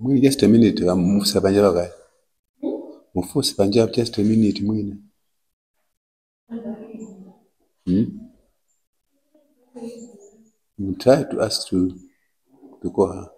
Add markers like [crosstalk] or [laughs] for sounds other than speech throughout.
Mwine just a minute mufusa banje bakaya. Mufusa banje just a minute mwine. Hmm? You try to ask to to call her.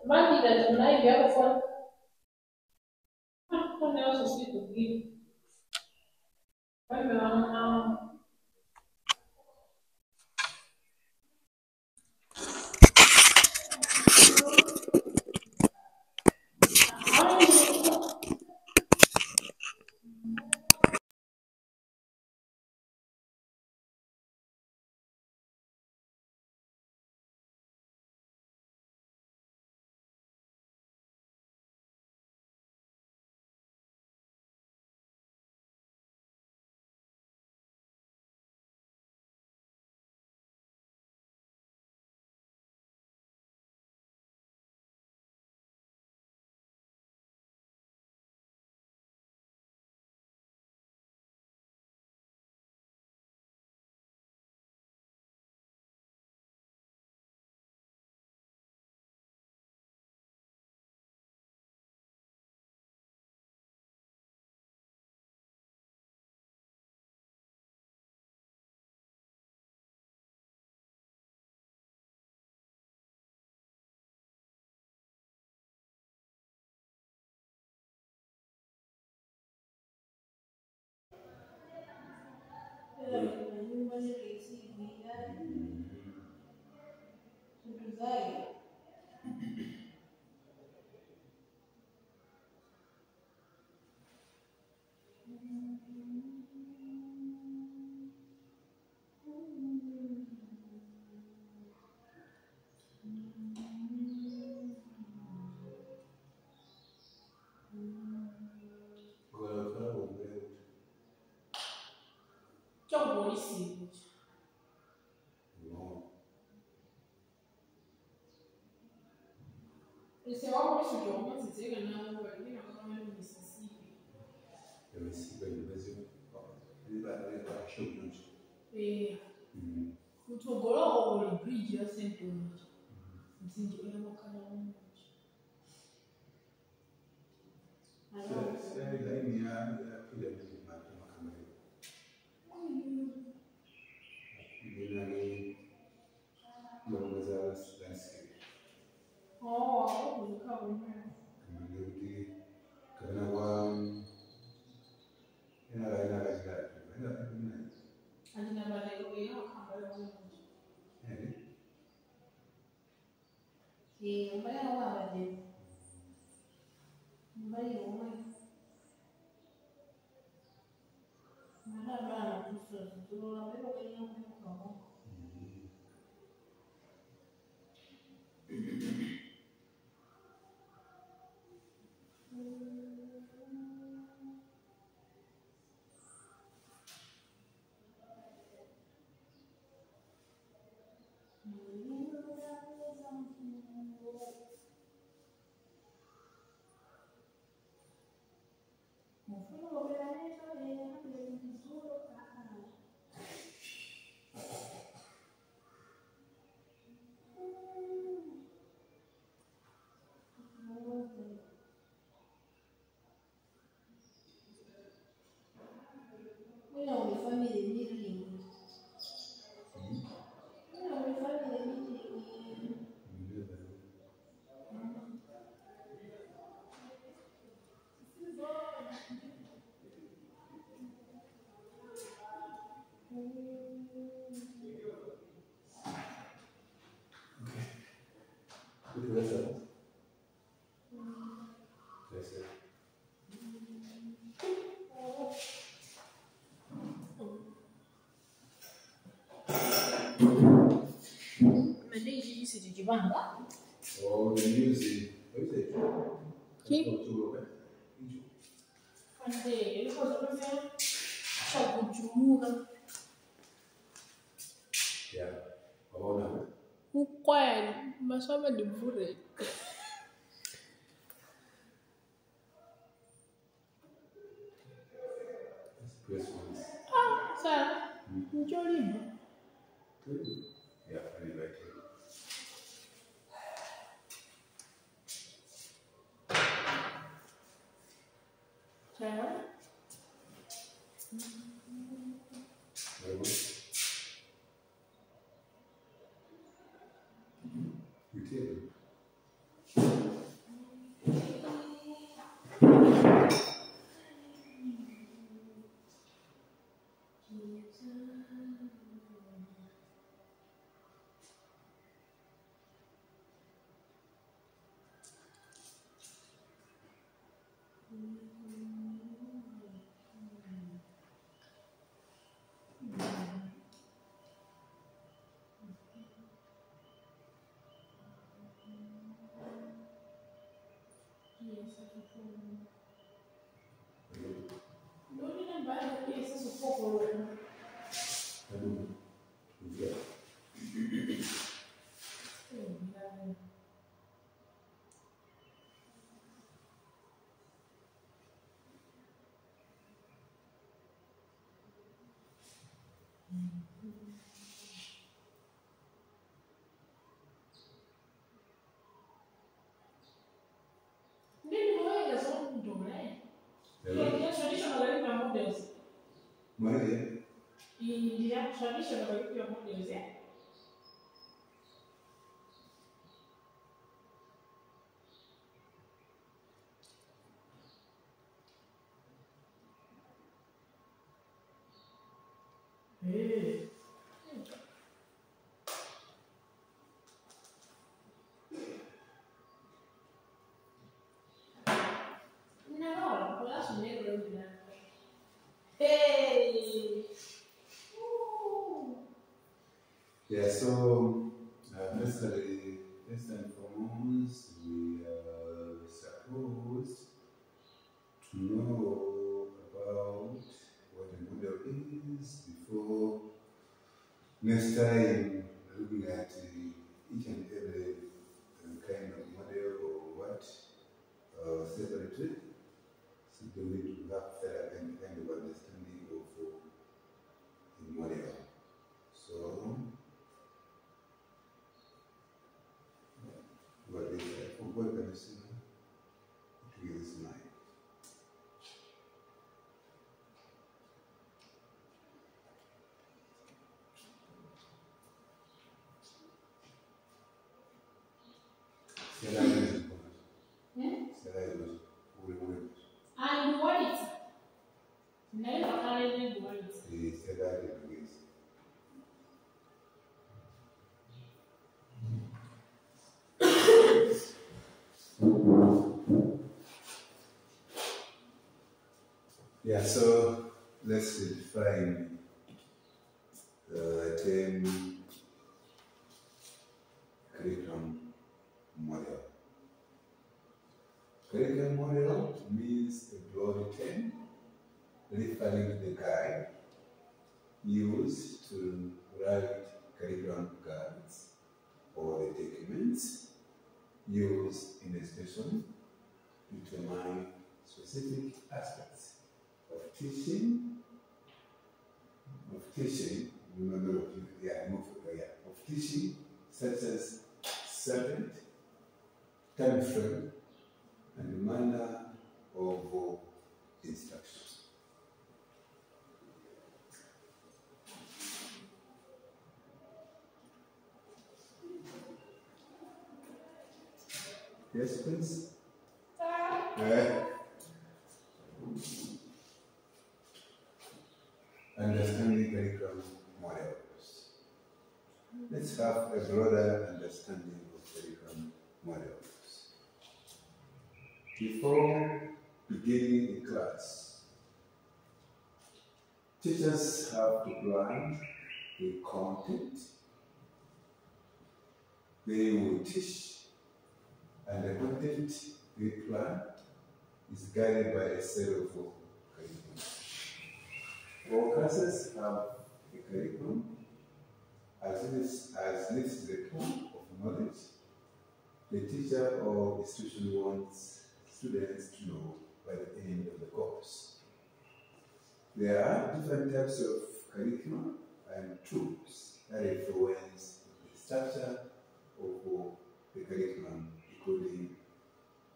Whether the human race is so. Sogoro over the bridge just sent to me. It's in the air, what kind of language? Oh, I hope you come here. Ajina baadaye kwa hiyo kama He? E um para um áudio. Um para um. Mas não, não, não, não, não, não, não, não, não, não, não, coração. Men det är ju så det varma. o. Pois é. Que? Quando ele pode ver, chave de mula. Yeah. Oh, não. O coelho, é? mas só vai de. Não me lembrar que esse sufoco traditional life models. Mwanake? India traditional life models eh. Eh. No, that's negro in that. Hey! Ooh. Yeah, so uh, basically, first and foremost, we are supposed to know about what a model is before next time looking at uh, each and every uh, kind of model or what uh, separately. So we need to have that kind kind of understanding of uh, the model. So what is that? For what can I say? To get this mind. Será mesmo? Hmm? Será mesmo? Ulimwengu. And duality. Naweza kale duality. Eh, será português. Yeah, so let's define the term curriculum model. Curriculum model means a broad term referring to the guide used to write curriculum guides or the documents used in a session to determine specific aspects of teaching, of teaching, remember what you, yeah, move, yeah, of teaching, such as subject, time frame, and manner of uh, instruction. Yes, please. Eh? Understanding curriculum models. Let's have a broader understanding of curriculum models. Before beginning a class, teachers have to plan the content they will teach and the content they plan is guided by a set of curriculum. All classes have a curriculum as lists, as lists the pool of knowledge the teacher or institution wants students to know by the end of the course. There are different types of curriculum and tools that influence the structure of the curriculum, including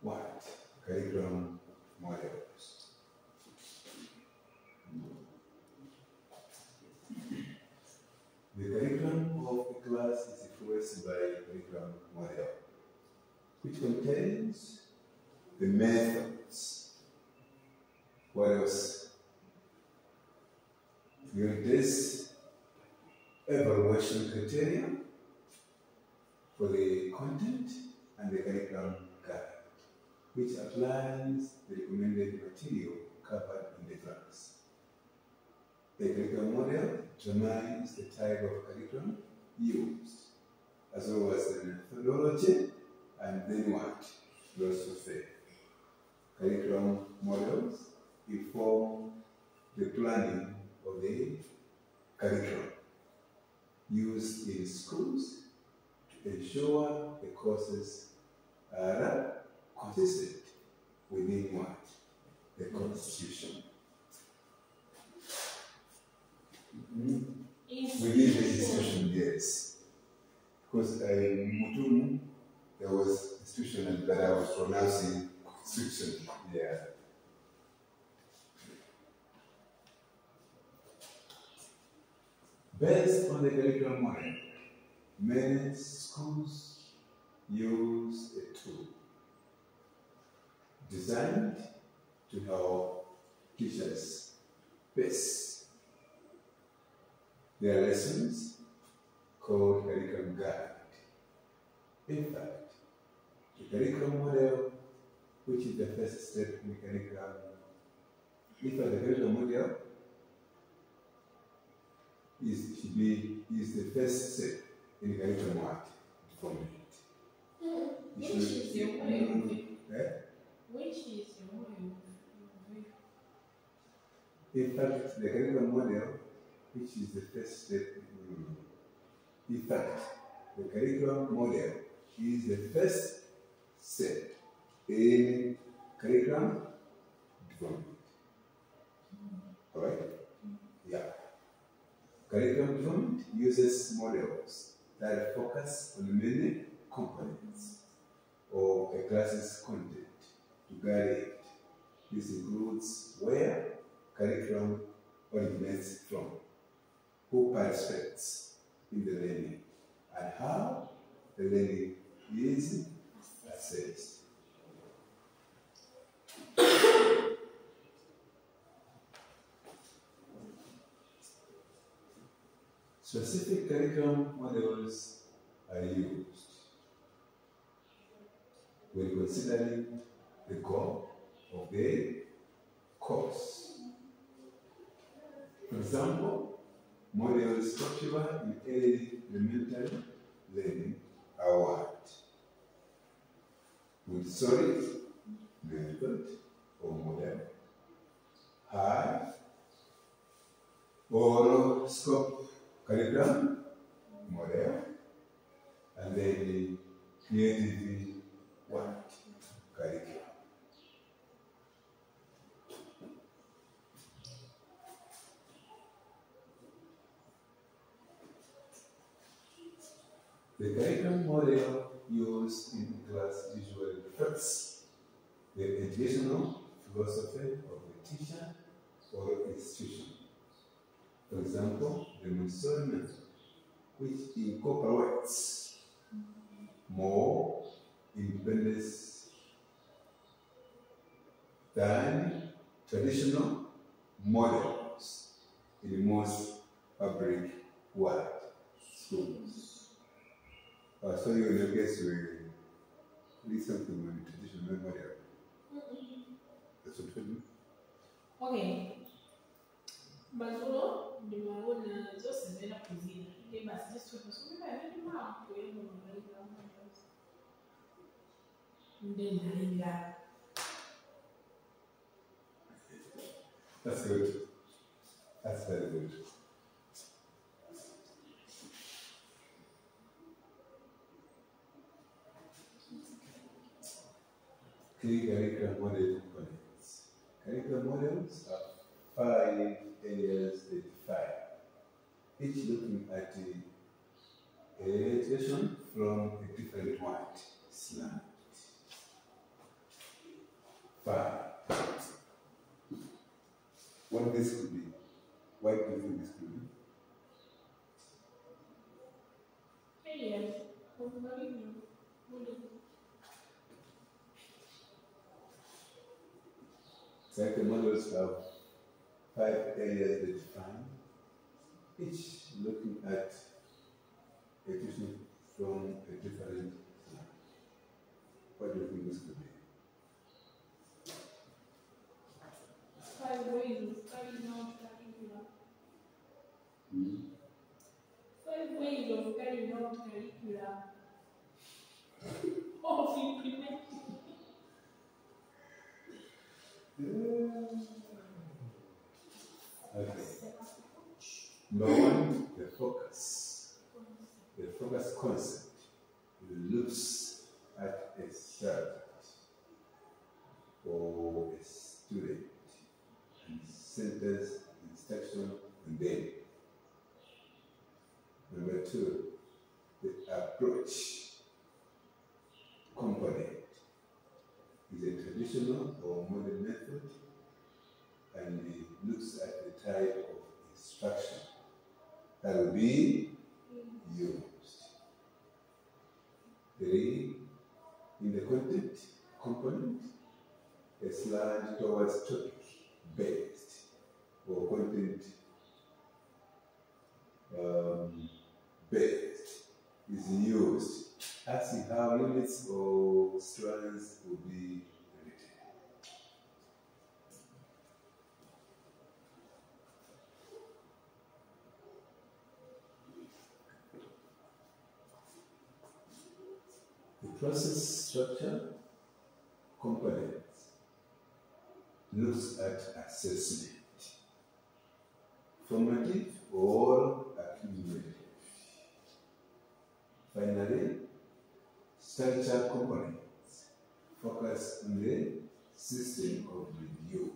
what? Curriculum models. The curriculum of the class is influenced by curriculum model, which contains the methods. What else? Unit this evaluation criteria for the content and the curriculum guide, which outlines the recommended material covered in the class. The curriculum model determines the type of curriculum used, as well as the methodology, and then what? Philosophy. Curriculum models inform the planning of the curriculum used in schools ensure the courses are consistent within what? The constitution. Within the institution, yes. Because uh, Mutumu, there was institution that I was pronouncing constitution. Yeah. Based on the curriculum model, many schools use a tool designed to help teachers pace their lessons called curriculum guide. In fact, the curriculum model, which is the first step in the curriculum, if the curriculum model is to be is the first step in the curriculum what development. Which is your way of? Eh? Which is your way? In fact, the curriculum model, which is the first step, mm, in fact, the curriculum model is the first step in curriculum development. All right? Yeah. Curriculum development uses models that focus on many components of a class's content to guide it. This includes where curriculum originates from, who participates in the learning, and how the learning is assessed. Specific curriculum models are used when considering the goal of the course. For example, models structure in early elementary learning what? With solid method or model, high or scope curriculum model, and then the creative what? Curriculum. The curriculum model used in class usually reflects the educational philosophy of the teacher or institution. For example, the Montessori which incorporates more independence than traditional models in most public what schools. Uh, so you will guess we read something on the traditional model. That's what we do. Okay. That's good. That's very good. Key curriculum model. Curriculum models are five areas define, each looking at the a situation from a different white slant. Five. What this could be? What do you think this could be? Areas of model. Psycho models have five areas they define, each looking at a tissue from a different slant. What do you think this could be? Five ways of carrying out curriculum. Hmm? Five ways of carrying out curriculum. Of implementing. Okay. Number one, the focus. The focus concept looks at a subject or a student and centers instruction on them. Number two, the approach component is a traditional or modern method and it looks at the type of instruction that will be used. Three, in the content component, a slant towards topic based or content um, based is used. Asking how units or strands will be written. The process structure components. Looks at assessment, formative or accumulative. Finally, structure components. Focus on the system of review,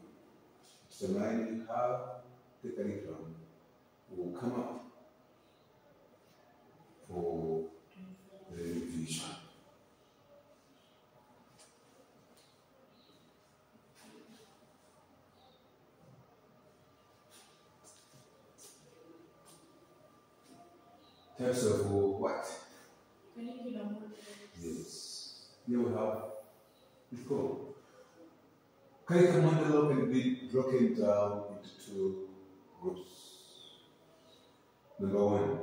determining how the curriculum will come up for the revision. Types of uh, what? Curriculum model. Yes. You will have it's called. Curriculum model can be broken down into two groups. Number one,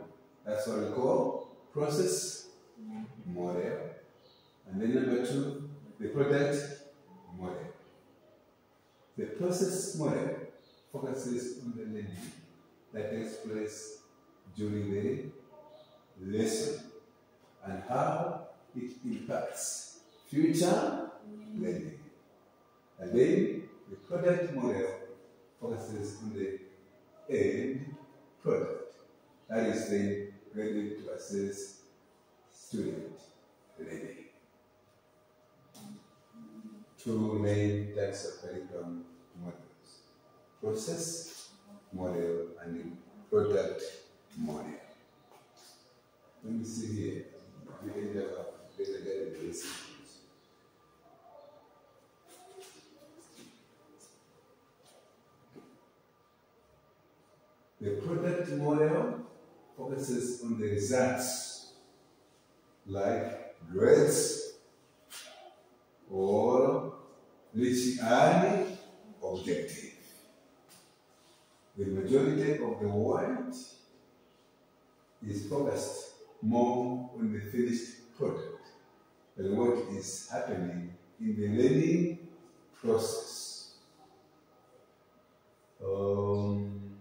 that's what we call process model. And then number two, the product model. The process model focuses on the learning that takes place during the lesson and how it impacts future learning. And then the product model focuses on the end product. That is then ready to assess student learning. Two main types of curriculum models. Process model and product model. Let me see here. We can have a the basics. The product model focuses on the results, like grades or reaching an objective. The majority of the world is focused more on the finished product than what is happening in the learning process. Um,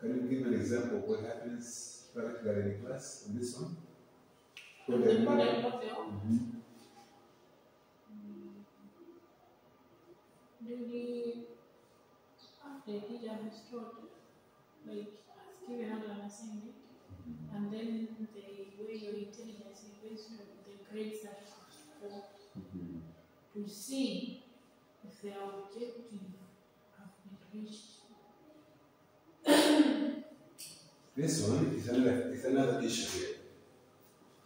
can you give an example of what happens practically in class in this one? The product model. Mhm. Maybe after the teacher has taught, like has given out an assignment, and then the way your intelligence is based on the grades that you Mhm. to see if their objective have been reached [coughs] This one is another, is another issue here.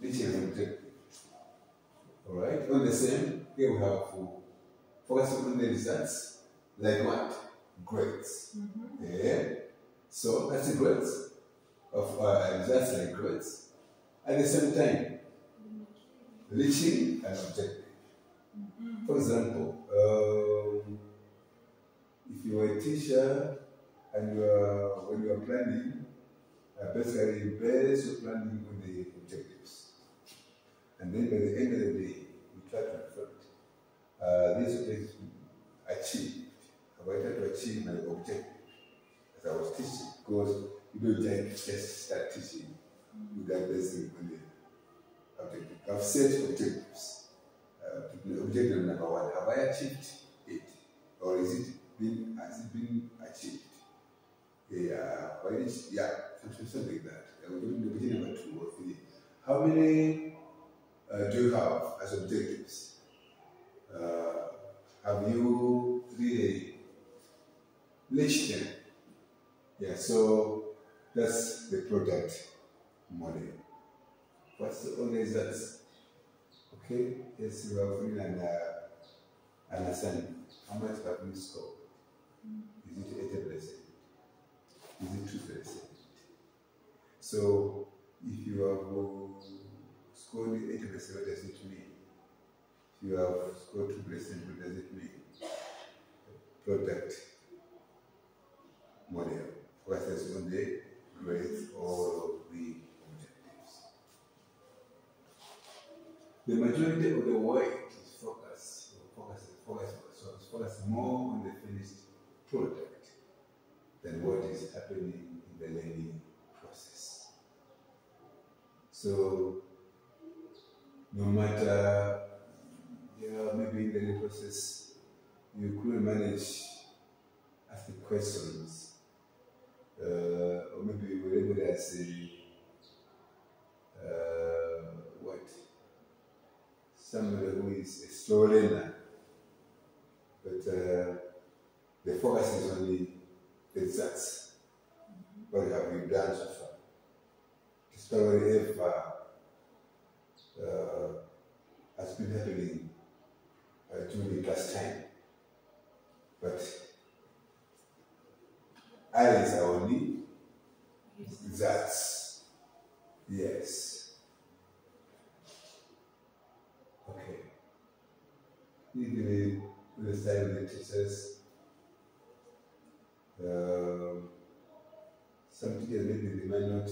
This is objective. Alright, on the same, here we have uh, focus on the results, like what? Grades. Yeah. So that's the grades of uh, results like grades. At the same time, reaching an objective. For example, um, if you are a teacher and you are, when you are planning, basically you base your planning on the objectives. And then by the end of the day, we try to reflect. Uh, this objective achieved. Have I tried to achieve my objective as I was teaching? Because you don't just just start teaching without basing on the objective. I've set objectives. Uh, objective number one, have I achieved it? Or is it been, has it been achieved? Yeah, why did, yeah, something, like that. Two or three. How many uh, do you have as objectives? Uh, have you really reached them? Yeah, so that's the product model. What's the only that? Okay, yes, you have written an, uh, an assignment. How much have you scored? Is it 80 percent? Is it 2 percent? So, if you have scored 80 percent, what does it mean? If you have scored 2 percent, what does it mean? Product model focuses on the grades or the objectives. The majority of the work is focused, focus, focus, so it's focused more on the finished product than what is happening in the learning. So, no matter, yeah, maybe in the learning process, you couldn't manage asking questions, uh, or maybe able to say, uh, what? Somebody who is a slow learner, but uh, the focus is on the results. What have you done so far? Despite if uh, uh, has been happening uh, during class time. But eyes are only results. Yes. Okay. The style of the teachers, um, some teachers maybe they might not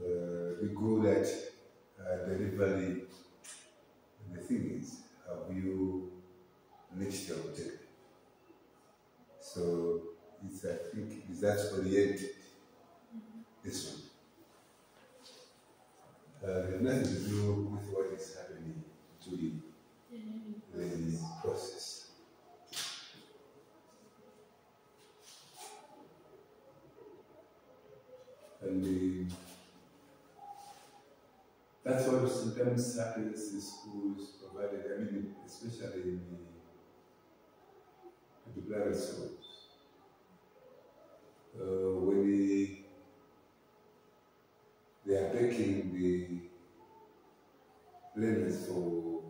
uh, be good at uh, delivery. The thing is, have you reached the objective? So it's I think results oriented. This one. Uh, it has nothing to do with what is happening to the process. And the, that's what sometimes happens in schools, provided, I mean, especially in the, private schools. Uh, when they, they are taking the learners for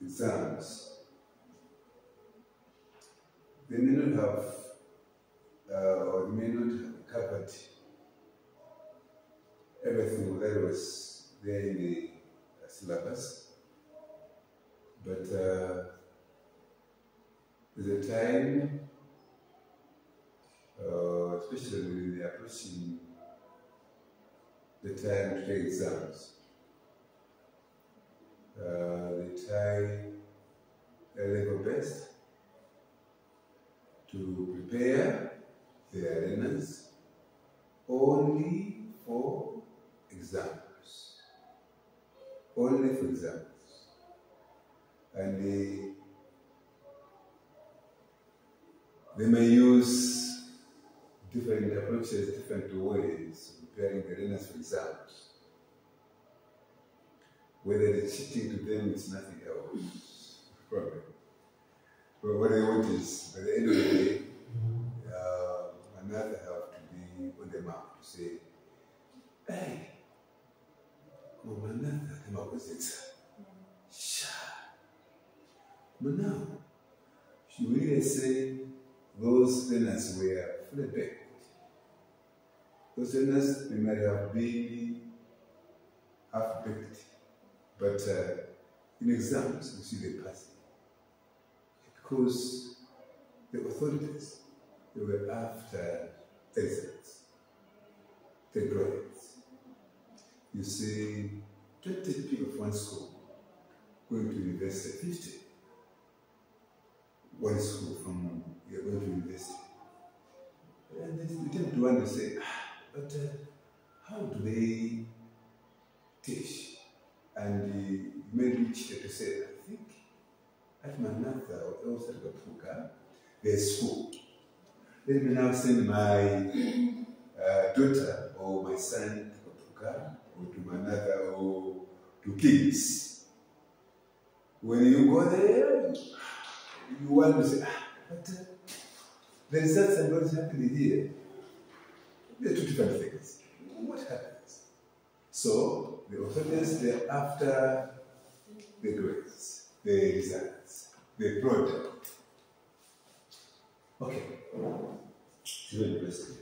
exams, they may not have, uh, or may not have covered everything that was there in the syllabus. But uh, there's time, uh, especially when they approaching the time to take exams, uh, they try their level best to prepare their learners only for exams. Only for exams. And they, they may use different approaches, different ways of preparing the learners for exams. Whether they're cheating to them, it's nothing else. [laughs] Problem. But what they want is, by the end of the day, uh, another have to be on the map to say, hey, But now, she really say those learners were baked. Those learners, they might have been half baked, but in exams, you see they pass because the authorities they were after the results, the grades. You see, 20 people from one school going to university, 50. One school from you're going to university. And then you tend to wonder, say, ah, but uh, how do they teach? And uh, you may reach to say, I think at Manatha or else at Gapuka, there's school. Let me now send my uh, daughter or my son to Gapuka or to Manatha or to Kings. When you go there, you want to say, ah, but uh, the results and what is happening here, they're two different things. What happens? So, the authorities, they're after the grades, the results, the product. Okay. Very interesting.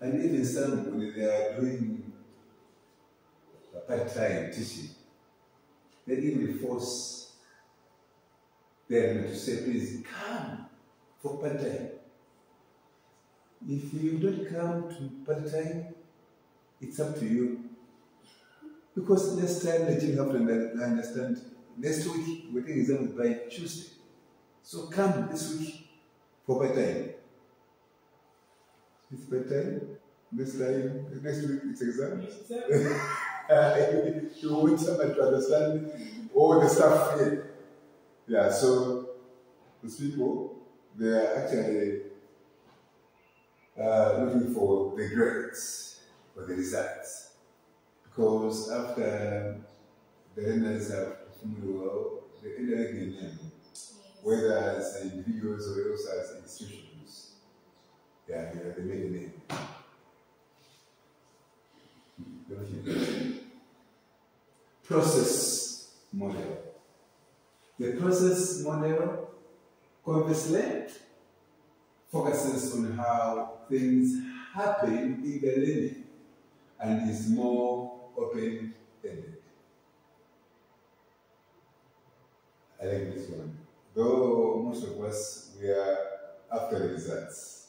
And even some, when they are doing part-time teaching, they even force them to say, please come for part-time. If you don't come to part-time, it's up to you. Because next time the have to under- understand, next week we're taking exams by Tuesday. So come this week for part-time. It's part-time, next time, next week it's exam. you want someone to understand all the stuff here. Yeah, so those people, they are actually uh, looking for the grades, for the results. Because after the learners have performed well, they end up getting them, whether as individuals or also as institutions. Yeah, they, they made a name. Process model. The process model conversely focuses on how things happen in the living and is more open-ended. I like this one. Though most of us we are after the results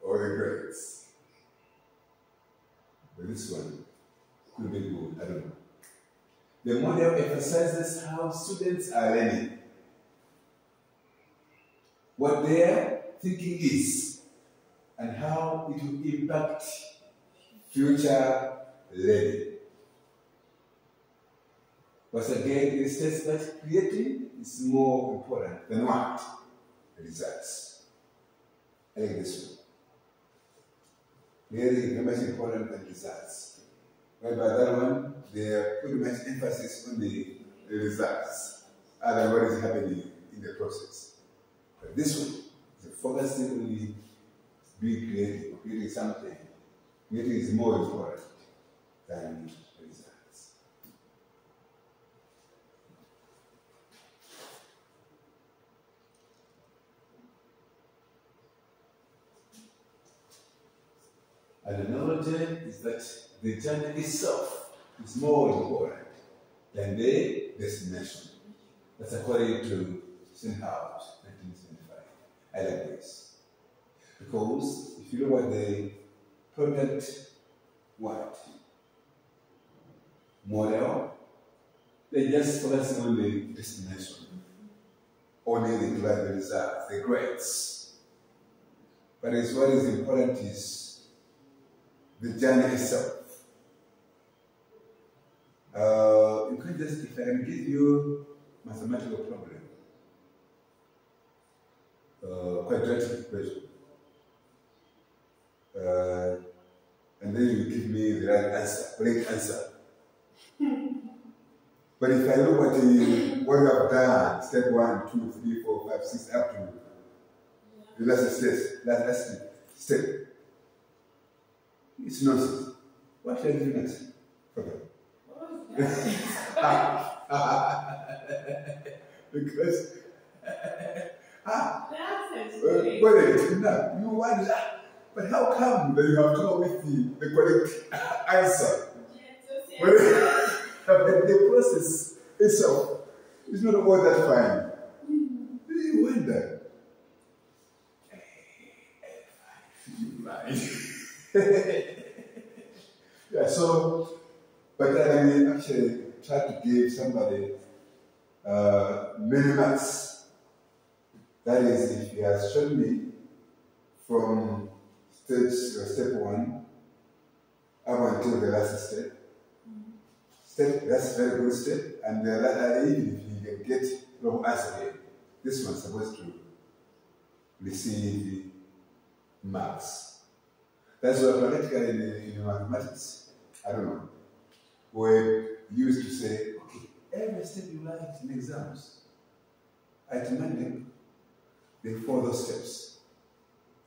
or the grades. But this one could be good, I don't know. The model emphasizes how students are learning, what their thinking is, and how it will impact future learning. Once again, it states that creating is more important than what? Results. I like this one. Creating is much important than results. Whereby that one, they pretty much emphasis on the, the results other what is happening in the process. But this one is focusing on the being creative, creating something. Creating is more important than results. And another journey is that the journey itself is more important than the destination. That's according to Stenhouse, 1975. I like this. Because if you look at the product what? Model, they just focusing on the destination. Only the the results, the grades. But it's what is important is the journey itself. Uh, you can just, if I can give you mathematical problem, uh, quadratic equation, uh, and then you give me the right answer, correct answer. [laughs] but if I look at the, what you have done, step one, two, three, four, five, six, up to The last step. Last, last step. It's nonsense. What shall I do? Forget. [laughs] because [laughs] ah, That's well, wait, no, you want that. But how come that you have come up with the, the correct [laughs] answer? Yes, yes. but the process itself is not all that fine. You wonder. You lie. Yeah, so, but I actually try to give somebody uh, marks. That is, if he has shown me from stage uh, step one up until the last step, step that's very good step, and the latter, even if you can get wrong answer here, this one's supposed to receive marks. That's why practically in, in mathematics, I don't know, we used to say, okay, every step you write in exams, at Monday, they follow those steps.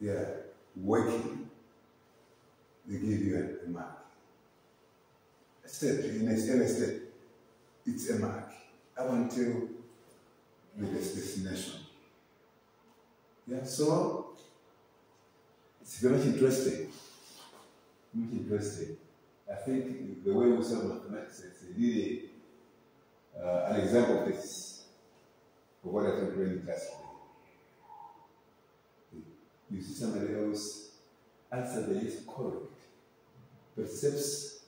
They are working. They give you a, mark. A step, in a every step, it's a mark up until the des- destination. Yeah, so it's very much interesting. Much interesting. I think the way we solve mathematics is really uh, an example of this, of what I bring in class today. You see somebody else answer the yes correct, but steps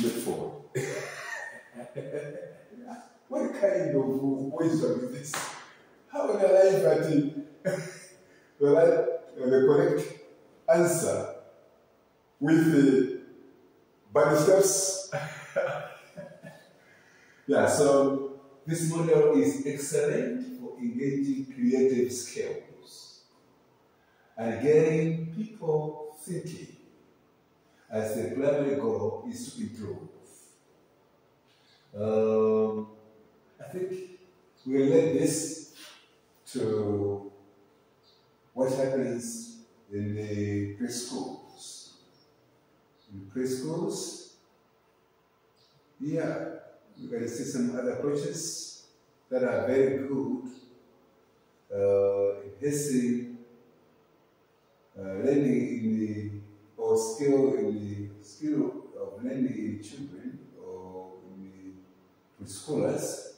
not forward. [laughs] what kind of wisdom is this? How I at the, the, right, uh, the correct answer with the but the steps? [laughs] yeah, so this model is excellent for engaging creative skills and getting people thinking as the primary goal is to improve. Um, I think we'll relate this to what happens in the preschools. In preschools, yeah, you can see some other coaches that are very good uh, uh, learning in the or skill in the skill of learning in children or in the preschoolers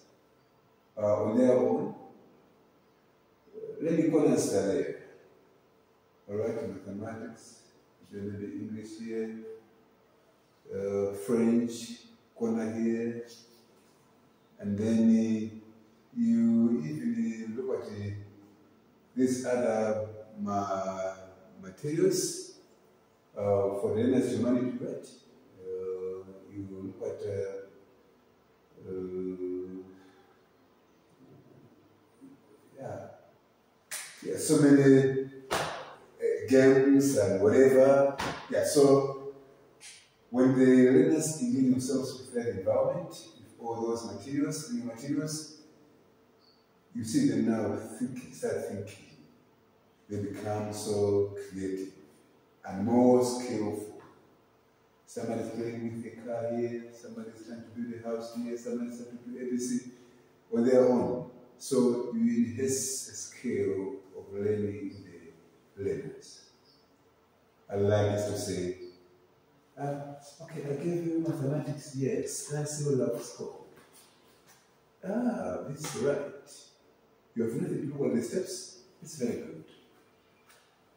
uh, on their own. Uh, learning corners are there. All right, mathematics, the English here, uh, French corner here, and then uh, you even look at the, these other ma- materials uh, for the learners to manipulate. Uh, you look at uh, uh, yeah, yeah, so many uh, games and whatever. Yeah, so when the learners engage themselves with that environment, with all those materials, new materials, you see them now thinking, start thinking. They become so creative and more skillful. Somebody's playing with a car here, somebody's trying to build a house here, somebody's trying to do everything on their own. So you enhance the skill of learning the learners. I like to say, uh, okay, I gave you mathematics, yes, class your love score. Ah, this is right. You have to do with the steps, it's very good.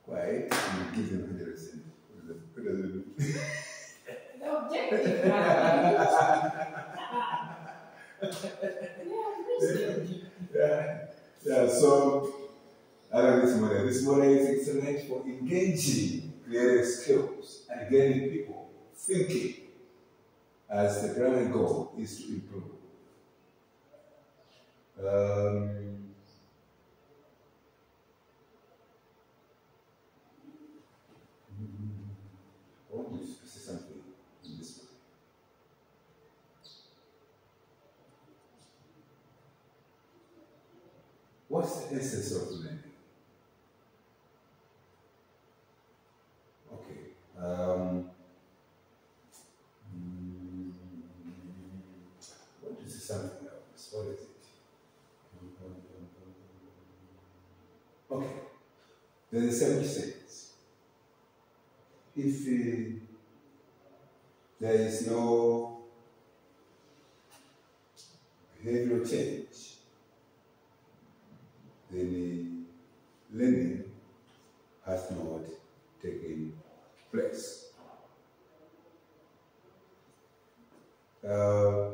Why? You give them hundred percent. What does it do? The objective. yeah, yeah, yeah, so I like this model. This model is excellent for engaging creative skills and getting people thinking as the primary goal is to improve. Um, What's the essence of learning? Okay. Um, What is it? Okay. There's a seven says, if uh, there is no behavioral change, then uh, learning has not taken place. Uh,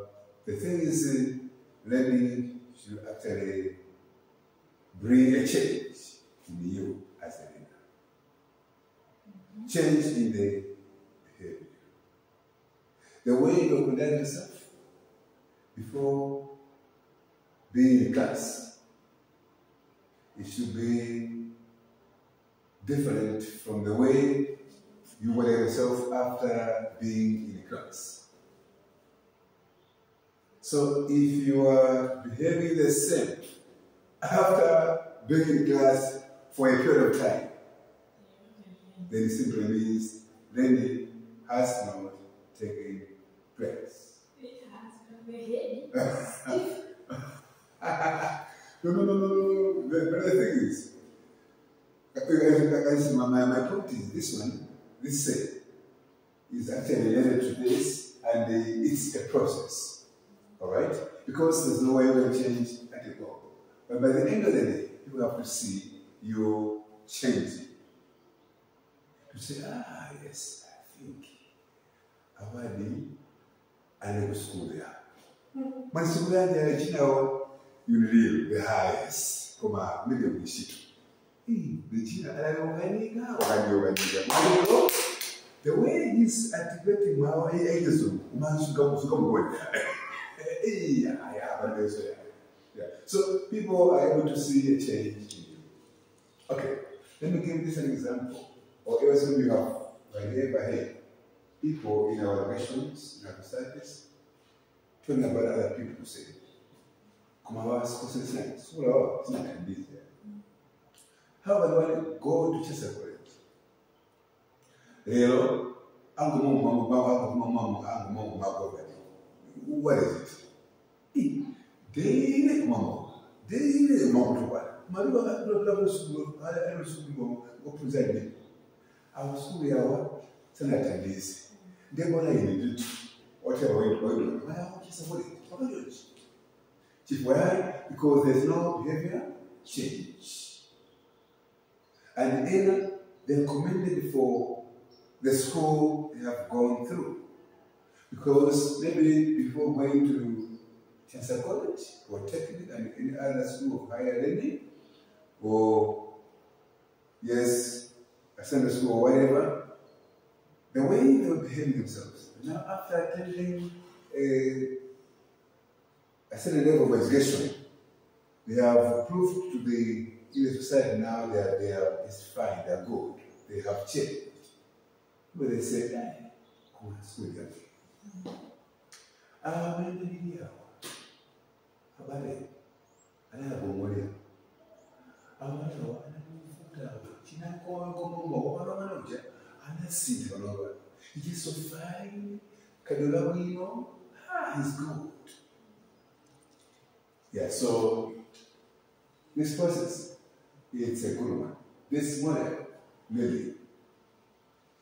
the thing is, uh, learning should actually bring a change in you as a learner. Mm-hmm. Change in the behavior. The way you conduct yourself before being in class, it should be different from the way you conduct yourself after being in class. So if you are behaving the same after being in class for a period of time, then it simply means learning has not taken place. It has a head. no, no, no, no, no. The, the thing is, as my, my, my point is this one, this say, is actually related to this, and it's a process. All right? Because there's no way you can change at the go. But by the end of the day, you have to see you changing. To say, ah, yes, I think Awadi and the school there. When school there, you know, you live the highest. Come on, maybe we see. The China, the way he's activating my ages, man should come [laughs] come yeah, yeah, but there's a, yeah. So people are able to see a change in you. Okay, let me give this an example. Or else you have by day by day, people in our nations, in our societies, talking about other people who say, Kumawa sikose sana, sura wao sina kandizi. How about go to chesa college? Lero, angu mungu mungu mago What is it? Daily mambo, daily mambo bwana. Maliwa kabla kabla sugu, haya haya sugu ngopunza ni. Awu sugu yawa sana tandisi. Ndebo na yini ditu. Wote wa wetu wa wetu. Why are you supporting? What are you? Chief, why? Because there's no behavior change. And then they're commended for the school they have gone through. Because maybe before going to Chester College or Technical and any other school of higher learning, or yes, a school or whatever, the way they were behaving themselves. Now, after attending a, a certain level of education, they have proved to the in society now they are, they are it's fine, they are good, they have changed. But they say, eh, go to school again. Ah, maybe yeah. Habari chinakokomombo wanoja anasinda vanoba he is so fine. Kadola bwino ah he's good. Yeah so this process it's a good one. This model really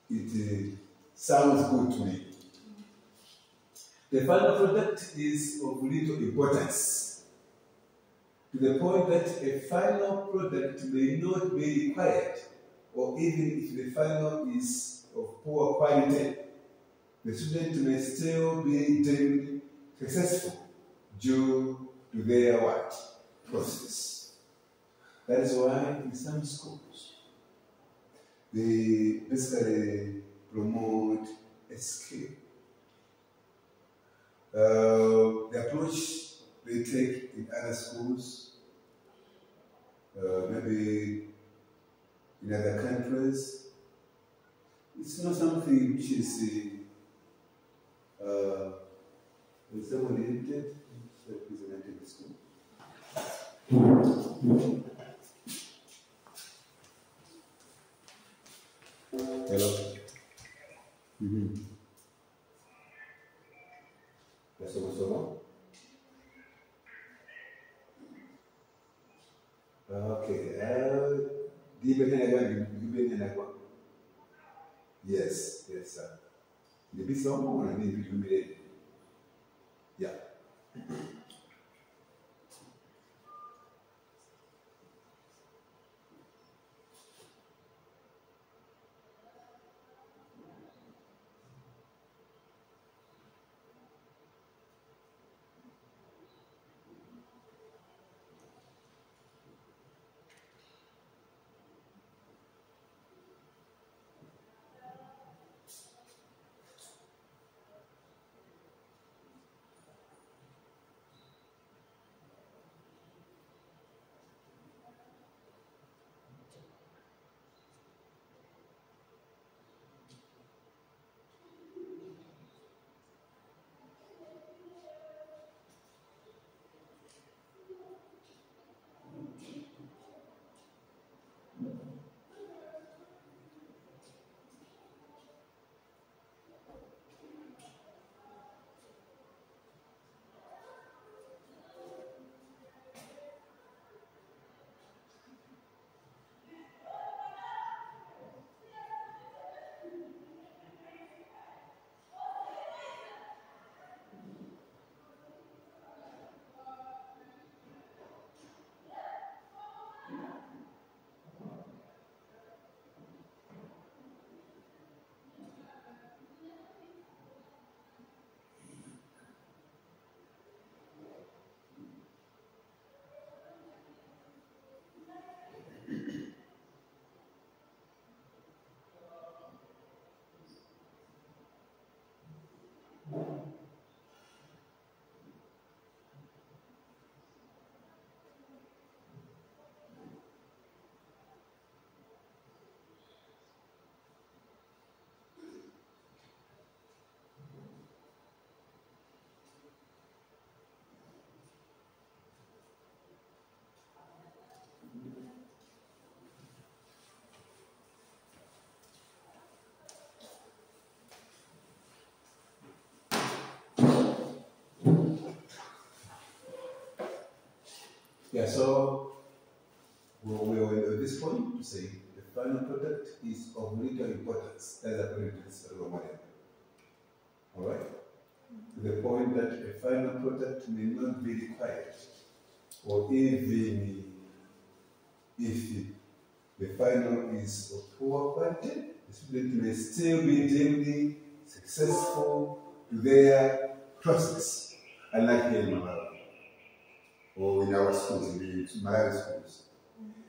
it uh, sounds good to me. The final product is of little importance to the point that a final product may not be required, or even if the final is of poor quality, the student may still be deemed successful due to their what? Process. That is why in some schools, they basically promote a skill. Uh, the approach they take in other schools, uh, maybe in other countries. It's not something which is uh, someone edited represented in school. Hello. Mm-hmm. That's what Okay. Uh, give me another one. Give me another one. Yes, yes, sir. Maybe someone need to humiliate. Yeah. Yeah, so we are at this point to say the final product is of little importance. That's according to this Roman model. All right? To the point that a final product may not be required, or even if the final is of poor quality, the student may still be deemed successful to their process, unlike here in Malawi or in our schools, in the Malawi schools.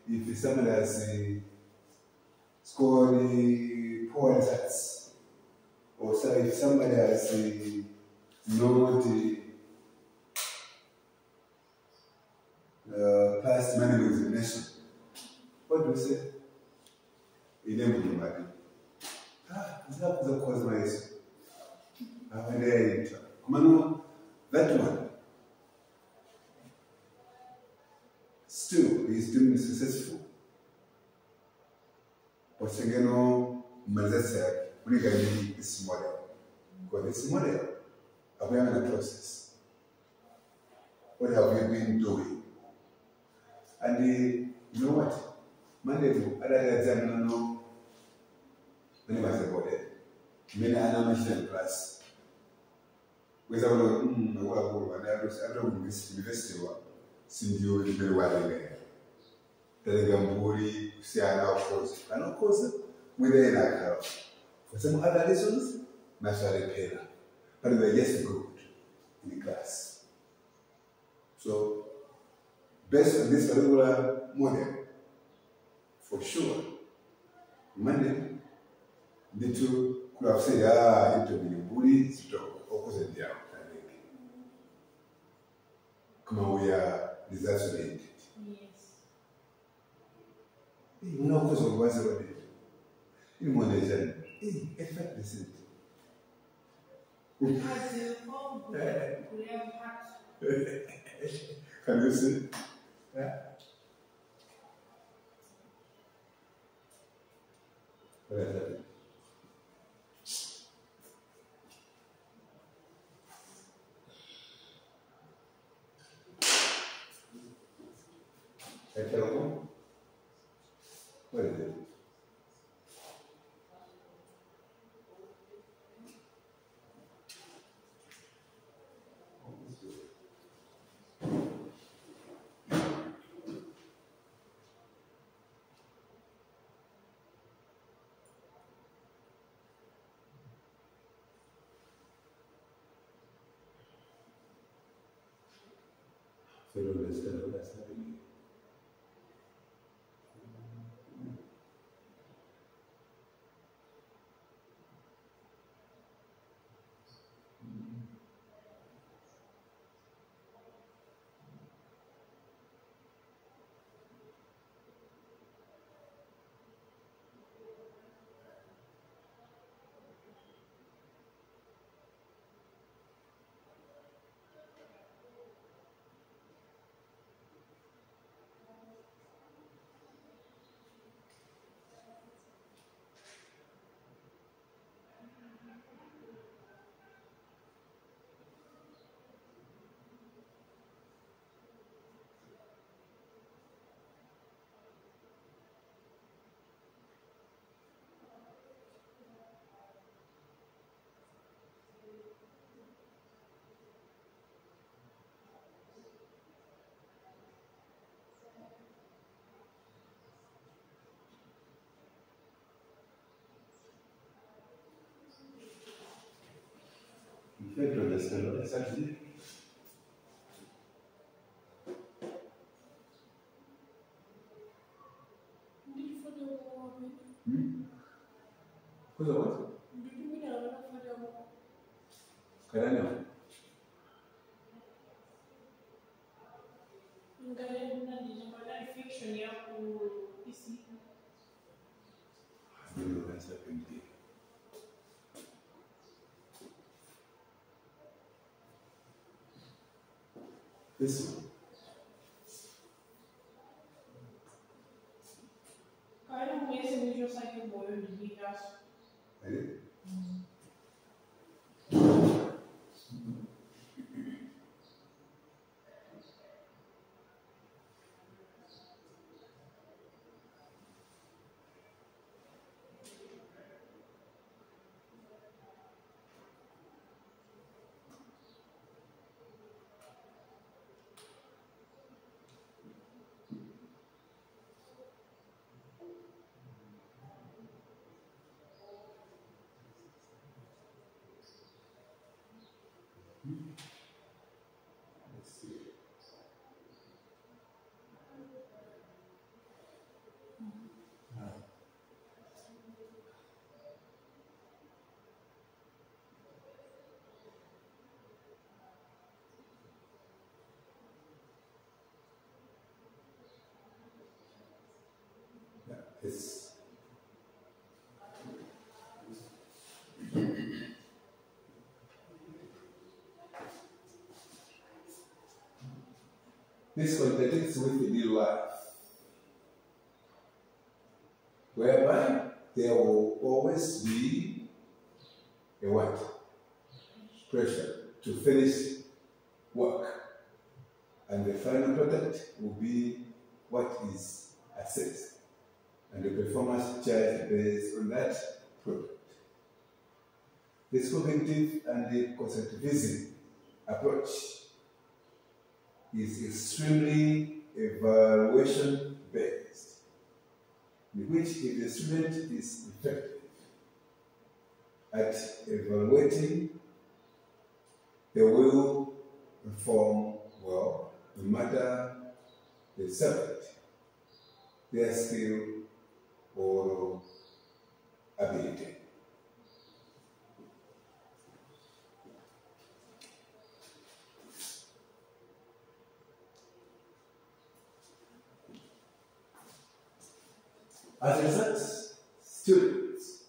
If someone has uh, scored uh, poor results, or so if somebody has uh, not uh, passed manual examination, what do you say? Inembulimali. Ah, zizakuza kukozesa Yesu. Abadde kumano that one still he is doing successful. Osengeno Mazesa, when you get this model. Because this model, we are in a process. What have you been doing? And uh, you know what? Monday to other exam no when you was about it. Many animation class. Whether I was mm, I was I sindiyo imbere terega mburi course within that for some other reasons paid but are just good in the class. So based on this particular model for sure monday nditu could have said ah into bully stop opposite there Come we are exaggerated. Yes. Unakosa kuwaza wale. Ili mwonejani. Eh, effect the same. As you all we have had [laughs] Can you see? Yeah. What is that? É pois é. Pero desde luego, desde. faites le vaisselle et samedi. Vous avez This one. kaenda mwezi mwisho sake moyo ndilikaso Ready? Let's see. Ah. Yeah, it's This contradicts with the new life, whereby there will always be a what? Pressure to finish work. And the final product will be what is assessed. And the performance charged based on that product. This cognitive and the constructivism approach is extremely evaluation based, in which if the student is effective at evaluating, they will perform well, no matter the subject, their skill or ability. As a result, students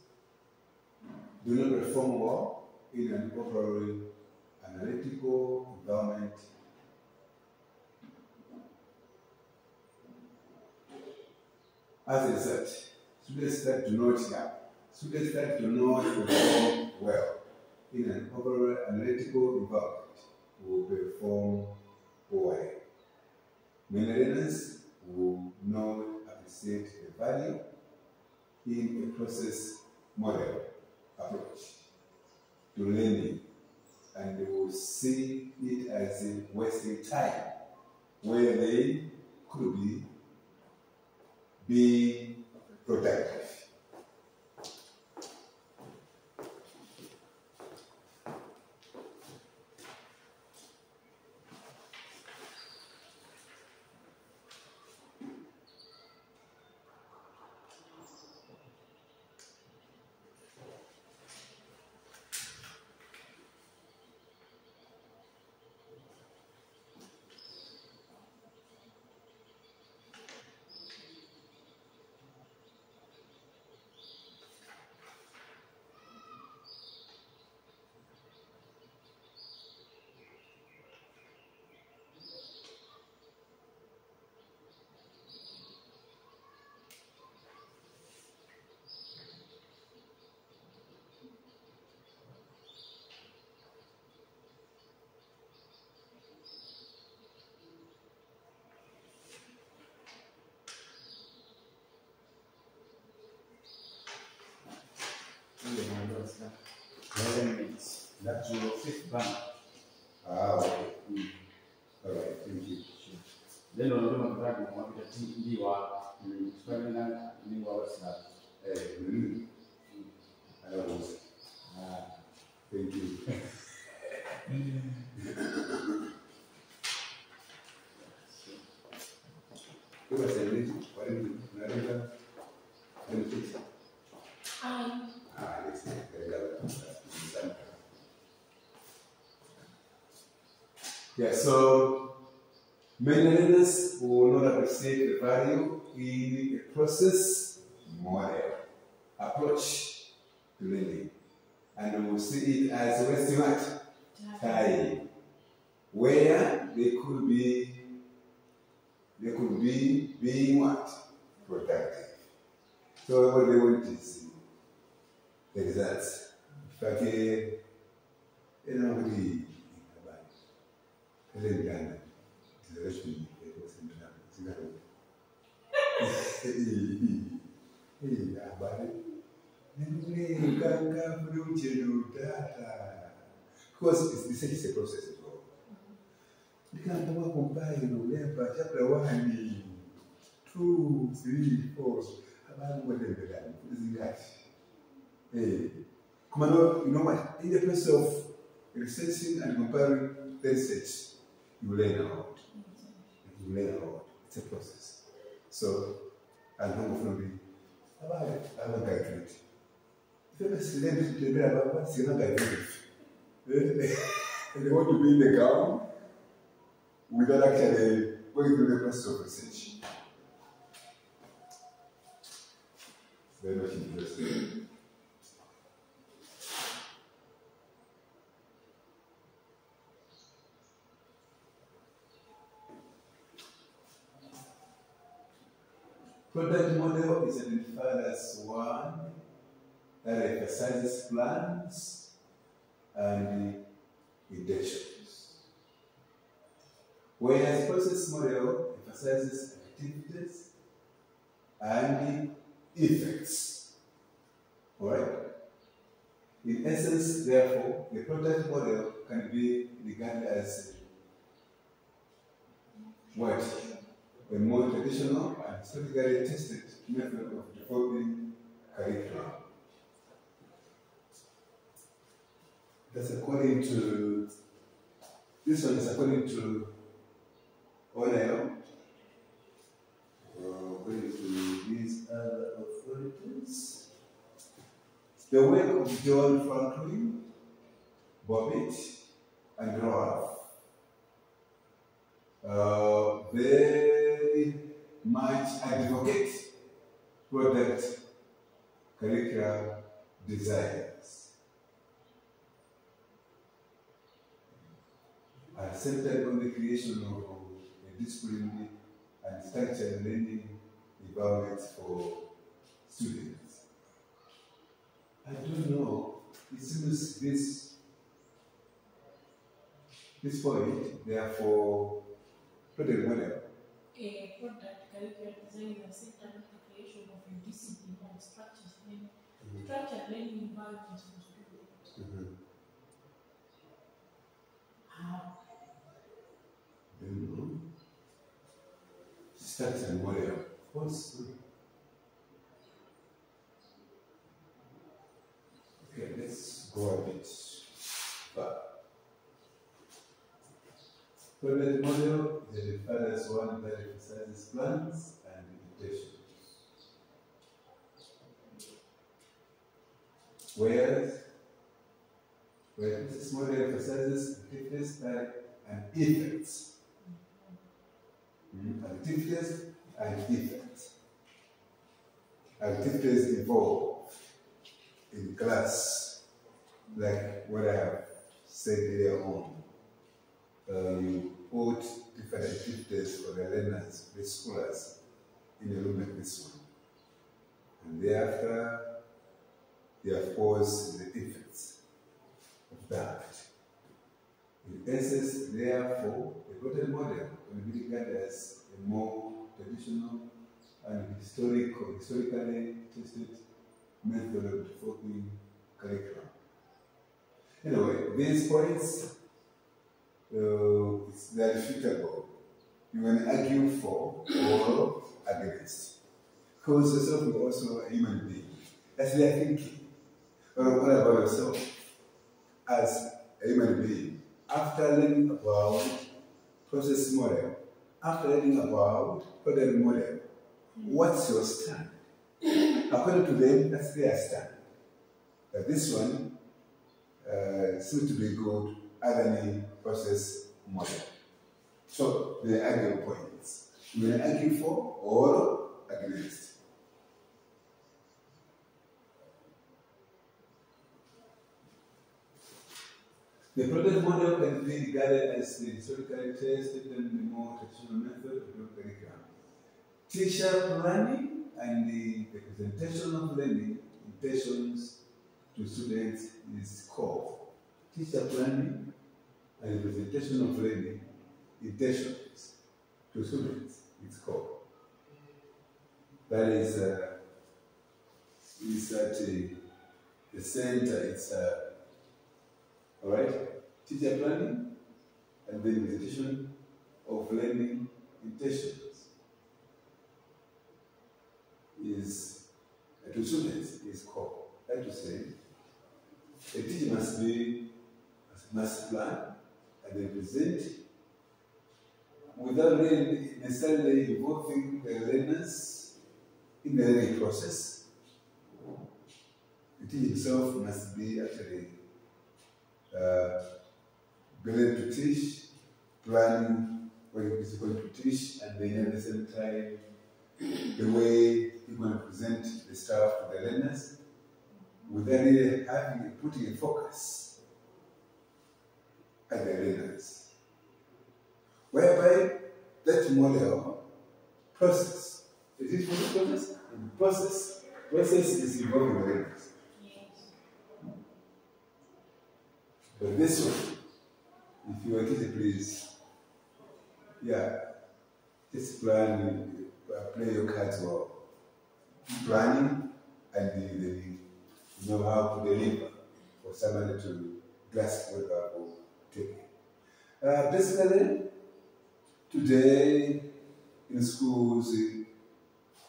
do not perform well in an overall analytical environment. As a result, students that do not have, students that do not perform well in an overall analytical environment will perform poorly. Many learners value in a process model approach to learning and they will see it as a wasting time where they could be being productive. That's your fifth bank. Ah, okay. All right, thank you. Then unajua mtaka kumwambia ndiwa tukamena ni wa wasa. Eh, mm, I was. Ah, Thank you. Kuba saidizi, walimu, unaleta benefits. I Ah, let's take the Yeah, so learners will not appreciate the value in a process model approach to learning and will see it as wasting what? time where they could be they could be being what productive so what they want is the results fake ina kuti habari kale ngana direction zingaro eh habari nini kanga muri ucheno data because it's, it's, it's a process as well nikataka compile ulemba chapter 1 2 3 4 habari ngotendelani zingati eh kuma no you know what in the process of researching and comparing the research you learn a lot you learn a lot it's a process so alhamdulillah habari abangayifiti Sema silendi kutembea baba, sina gazeti. And they want to be in the ground without actually going through the process of research. It's very much interesting. Product model is identified as one that emphasizes plans and intentions. Whereas process model emphasizes activities and effects. Alright? In essence, therefore, the product model can be regarded as what? A more traditional and historically tested method of developing curriculum. That's according to, this one is according to O'Neill, according to these other authorities. The work of John Franklin, Bobbitt, and Roth uh, very much advocate product curricular desires. are centered on the creation of a disciplined and structured learning environment for students. I don't know, it seems this, this point, therefore, product model, a product curriculum design is a set of creation of a discipline and structured learning, structured learning environment for students. Mhm. How? Mhm. Structure and model. Okay, let's go a bit back. Project model is defined as one that emphasizes plans and implementation. Whereas, where this model emphasizes activities type and effects. Mm, Activities and effects. Activities involved in class, like what I have said earlier on. You put different activities for the learners, the scholars, in a room like this one. And thereafter, you have course the effects of that. In essence, therefore, the project model can be regarded as a more traditional and historical, historically tested method of developing curriculum. Anyway, these points, uh, it's they're refutable. You can argue for or against. Because yourself is also a human being. That's their thinking. But what about yourself as a human being? After learning about process model, after learning about product model, what's your stand? According to them, that's their stand. But this one uh, seems to be good other than process model. So they argue points. You will argue for or against. The product model can be regarded as the historically tested and the more traditional method of doing curriculum. Teacher planning and the, the presentation of learning intentions to students is core. Teacher planning and the presentation of learning intentions to students it's called. That is, uh, is at the, center, it's uh, all right? Teacher planning and the presentation of learning intentions is uh, to students is core. That to say, a teacher must be must plan and then present without really necessarily involving the learners in the learning process. The teacher himself must be actually uh, to teach, planning what he is going to teach, and then at the same time, the way he going to present the stuff to the learners, without really having putting a focus the learners. Whereby that model process, is it process? And process, process is learners. Yes. But this one, if you are teacher, please, yeah, just plan, uh, play your cards well. Planning and the, the, you know how to deliver for somebody to grasp what Uh, basically, today in schools,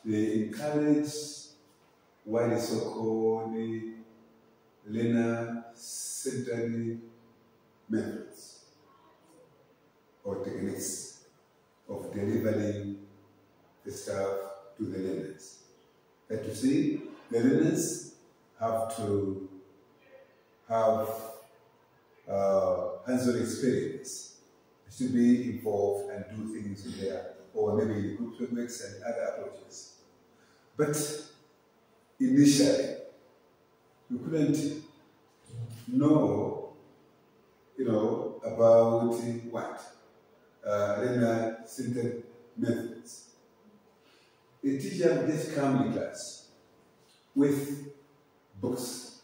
they encourage what is so-called learner-centered methods or techniques of delivering the stuff to the learners. That you see, the learners have to have uh, hands-on experience to be involved and do things in there, or maybe group projects and other approaches. But initially, we couldn't know, you know, about what? Uh, learner-centered methods. A teacher just come in class with books,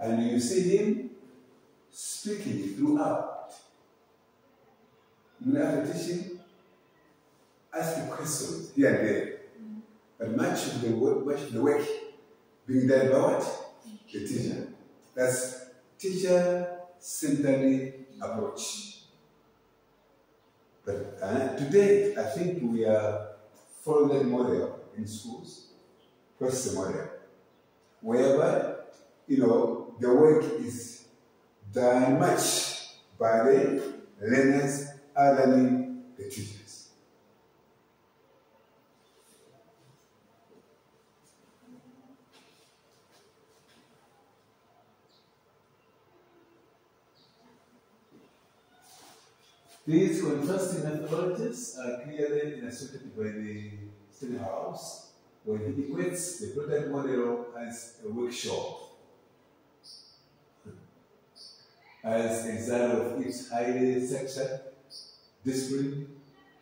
and you see him speaking throughout. After teaching, asking questions here and there. but much of the work, much of the work being done by what? The teacher. That's teacher-centered approach. But uh, today, I think we are following that model in schools, process model, Wherever, you know, the work is done much by the learners other than the teachers. These contrasting methodologies are clearly illustrated by the Stenhouse, where he equates the prototype model as a workshop as a result of its highly structured, disciplined,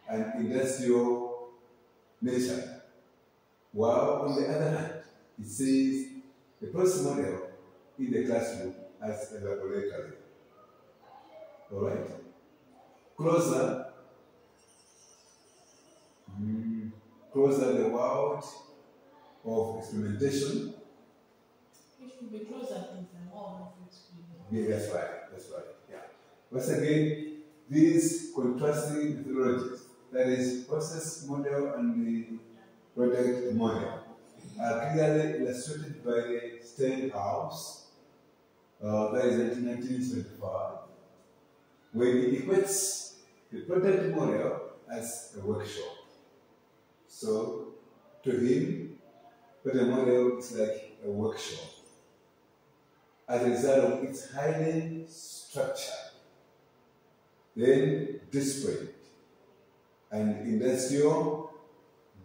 and industrial nature. While on the other hand, it says the process model in the classroom as a laboratory. All right? Closer, mm, closer the world of experimentation. It should be closer to the wall of experience. Yeah, that's right, that's right. Yeah. Once again, these contrasting methodologies, that is process model and the product model, are clearly illustrated by the Stenhouse, uh, that is 1975, where he equates the product model as a workshop. So, to him, product model is like a workshop as a result of its highly structured, then disparate, and industrial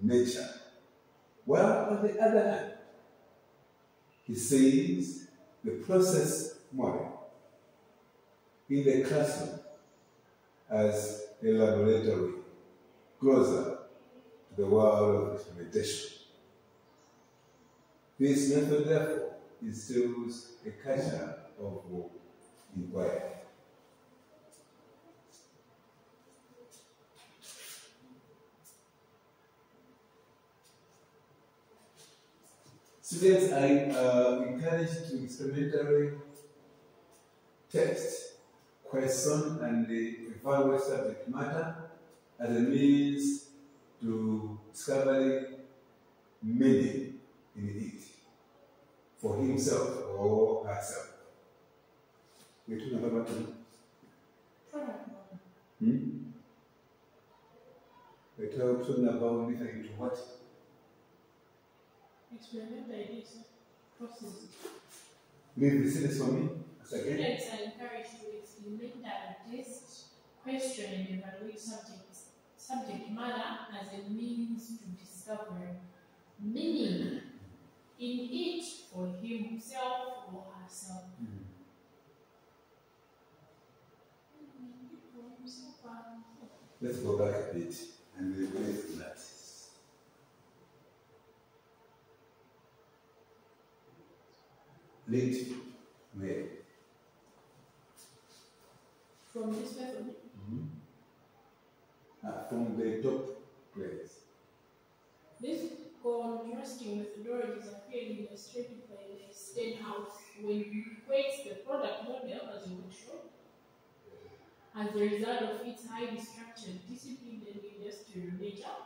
nature. While on the other hand, he says the process model in the classroom as a laboratory closer to the world of experimentation. This method, therefore, instills a culture of inquiry. Students are uh, encouraged to experimentally test, question, and evaluate subject matter as a means to discovering meaning in it for himself or herself. We're talking about what? Product model. Hmm? We're talking about listening to what? Experiment ideas, process. Read the sentence for me. Again. Students are encouraged to experiment and test, question, and evaluate subjects, subject matter as a means to discover meaning in it or. Hmm. For himself or herself. Let's go back a bit and replace that. Late where? From this method, Uh, from the top place. These contrasting methodologies are clearly illustrated by the Stenhouse when he equates the product model as a workshop as a result of its highly structured, disciplined, and industrial nature.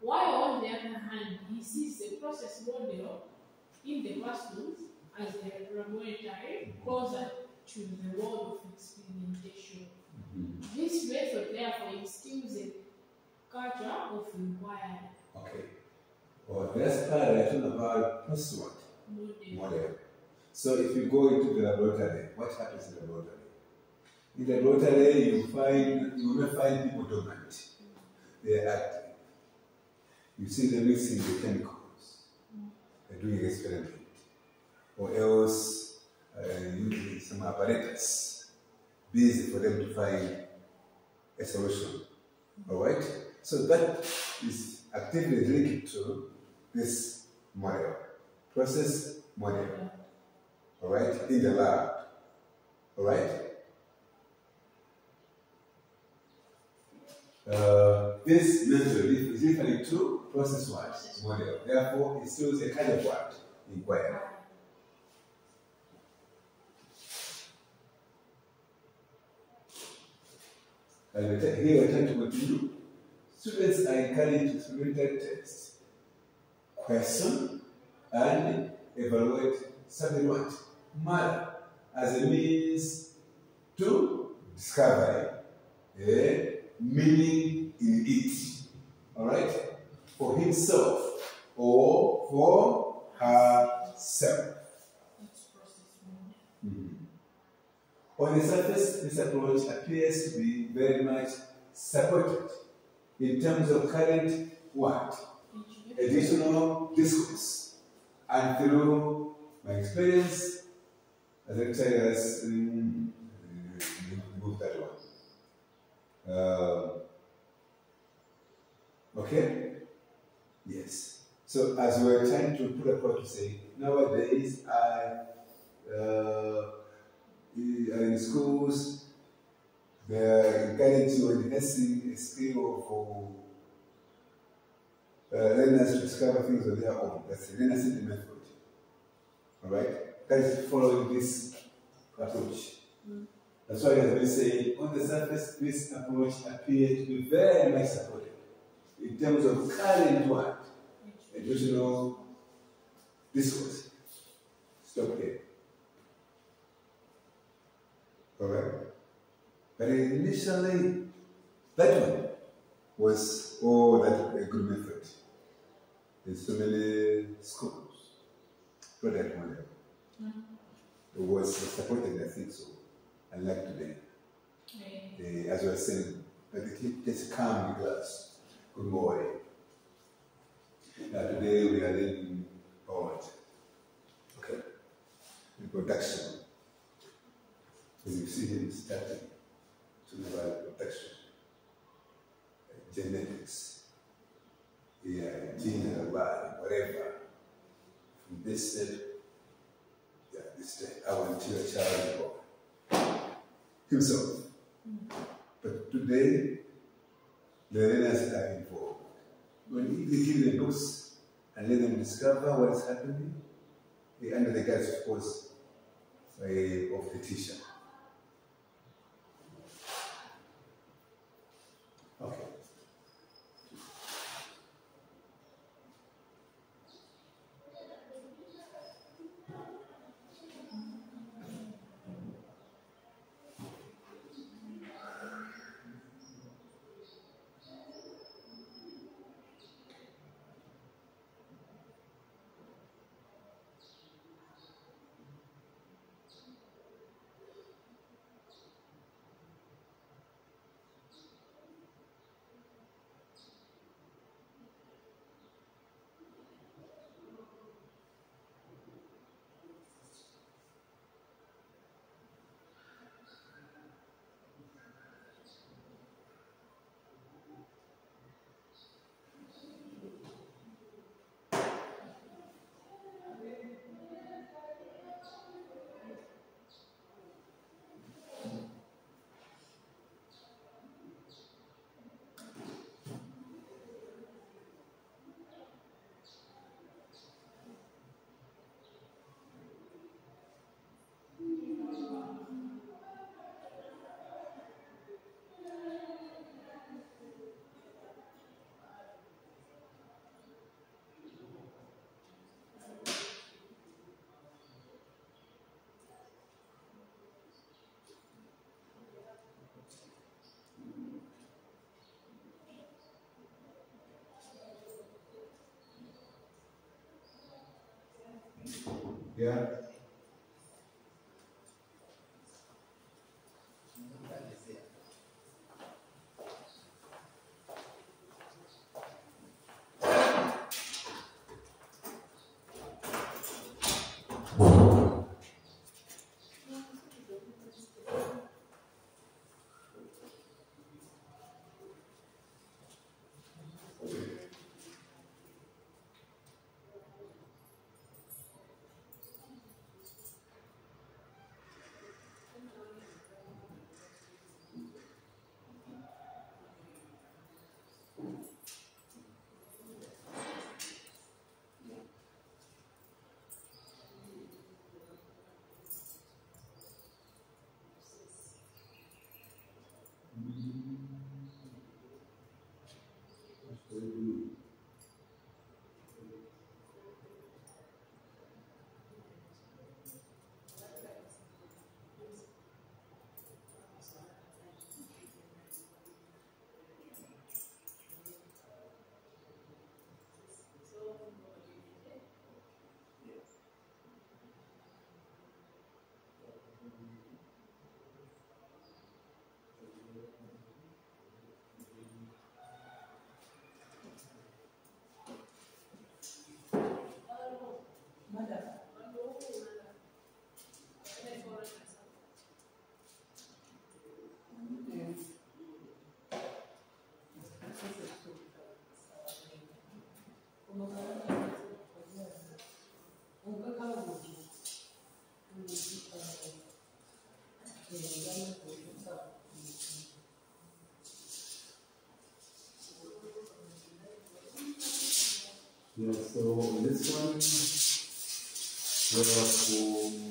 While on the other hand, he sees the process model in the classrooms as a laboratory closer to the world of experimentation. This method therefore instills a culture of inquiry Okay. That's part I'm about process what? model. model. So if you go into the laboratory, what happens in the laboratory? In the laboratory, you find you will find people dormant. They are active. You see them mixing the chemicals. They're doing experiment. Or else uh, using some apparatus. Busy for them to find a solution. Alright? So that is actively linked to this model. Process model all right, in the lab, all right. Uh, this method is referring to process what? Model. Therefore, it shows a kind of what? Inquiry. And we here we're trying to continue. Students are encouraged to experimental text, question, and evaluate something what? Matter as a means to discover a meaning in it. Alright? For himself or for herself. It's. On the surface, this approach appears to be very much supported in terms of current what? Additional discourse. And through my experience, as I tell us, um, remove that one. Uh, okay? Yes. So as we are trying to put across to say, nowadays I uh, in schools, they're encouraging or enhancing a skill for uh, learners to discover things on their own. That's the learner centered method. All right? That is following this approach. Mm. That's why as we say, on the surface, this approach appears to be very much supported in terms of current what? Educational discourse. Stop here. Alright? But initially, that one was, oh, that a good method. There's so many schools, product model. Mm. It was supported, I think so, unlike today. Eh, as I was saying, that the kid just calm in class. Good morning. Now today we are in about okay, reproduction. As you see him starting to reproduction, uh, genetics, yeah, body, whatever. From this step, yeah, this step, I want to a child born himself. But today, the learners are involved. When they give them books and let them discover what is happening, they under the guise, of course, of the teacher. Yeah. Yeah, so on this one, we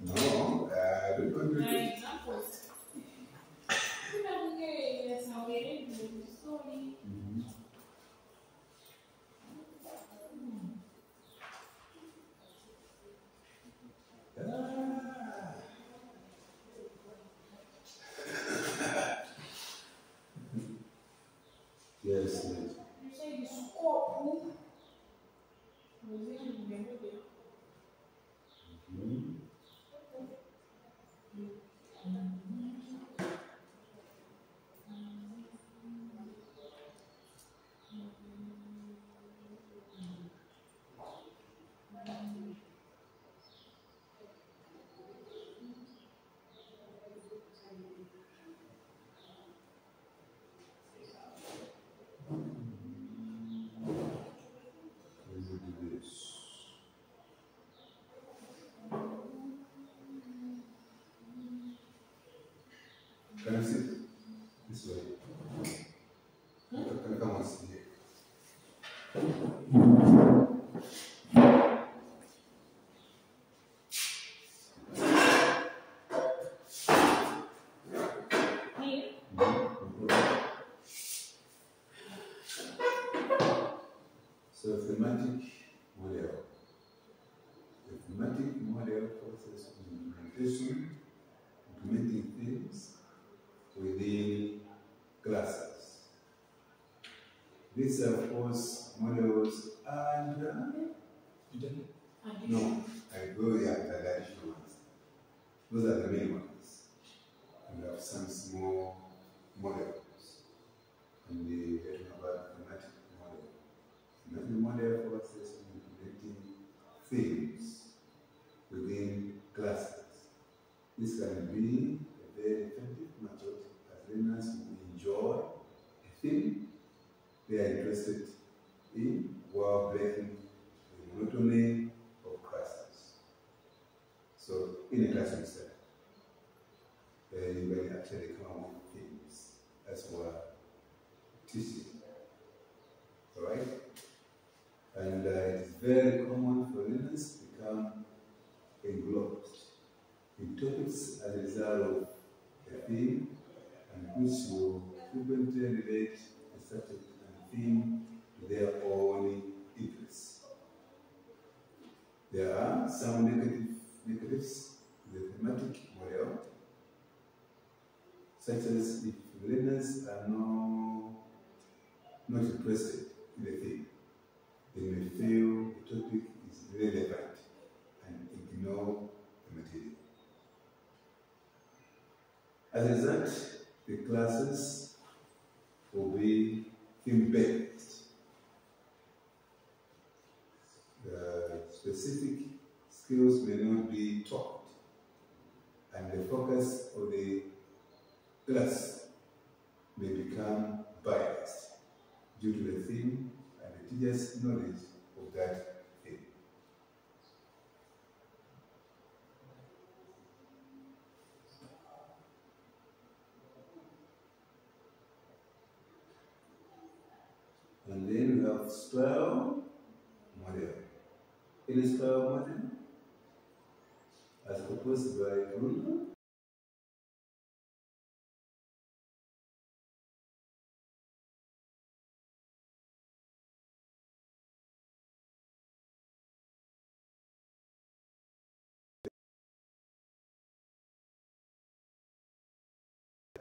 No. Can you sit this way? Can you come and sit here? So. The process then As a result, the classes will be theme-based. The specific skills may not be taught, and the focus of the class may become biased due to the theme and the teacher's knowledge of that theme. And then we have spell model. In a spell model, as proposed by Bruner,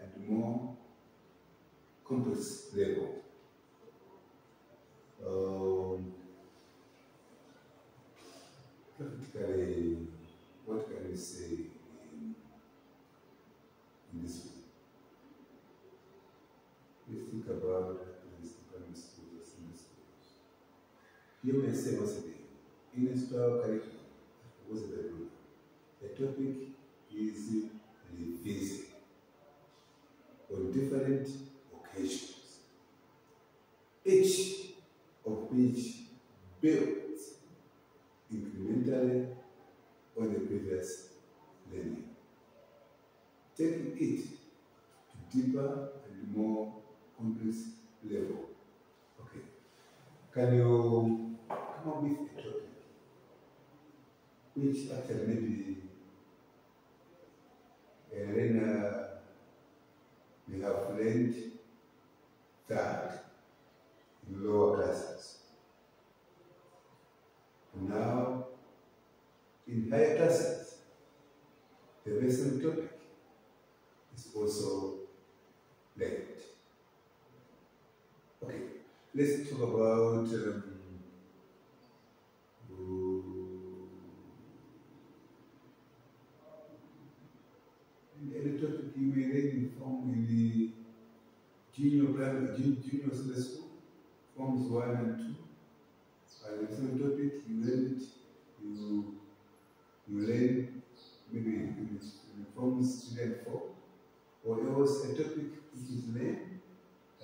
and more complex level. Um, practically, what can we say in, in this way? We think about this primary schools or senior schools. You may say once again, in a spell curriculum, what's the rule? The topic is revisited on different occasions, each of which builds incrementally on the previous learning, taking it to deeper and more complex level. Okay, can you come up with a topic which actually maybe a learner we have learned that in lower classes. Now, in higher classes, the very same topic is also learned. Okay, let's talk about um, any topic you may learn from in the junior primary, jun- junior Sunday school, forms one and two. And the same topic, you learn it, you, you learn maybe in, in forms student four, or else a topic which is learned,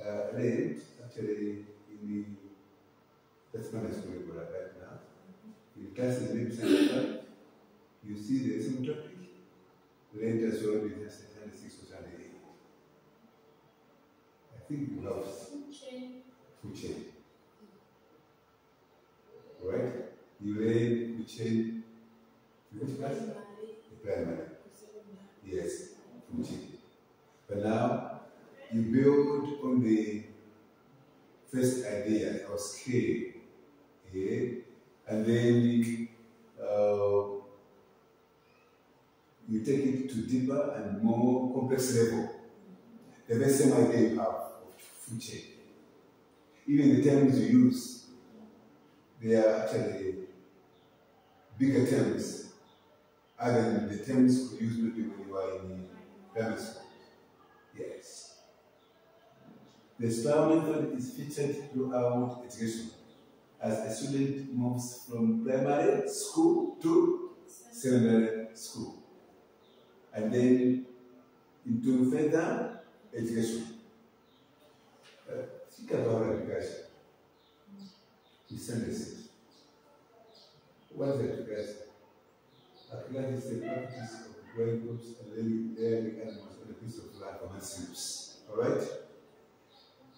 uh, learned actually in the, that's not a school right now. In classes maybe Sunday five, you see the same topic, learned as well in Sunday six or Sunday eight. I think you have Chain. food. Right? You food chain. Which class? The primary. Yes, chain. But now you build on the first idea or scale, yeah, and then uh, you take it to deeper and more complex level. The very same idea you have of food chain. Even the terms you use, they are actually bigger terms than the terms you use maybe when you are in primary school. Yes. The SPAR method is featured throughout education as a student moves from primary school to secondary school and then into further education. Uh, think about education. Send a message. What is education? Education is the practice of growing groups and learning animals on a piece of land for one's All right?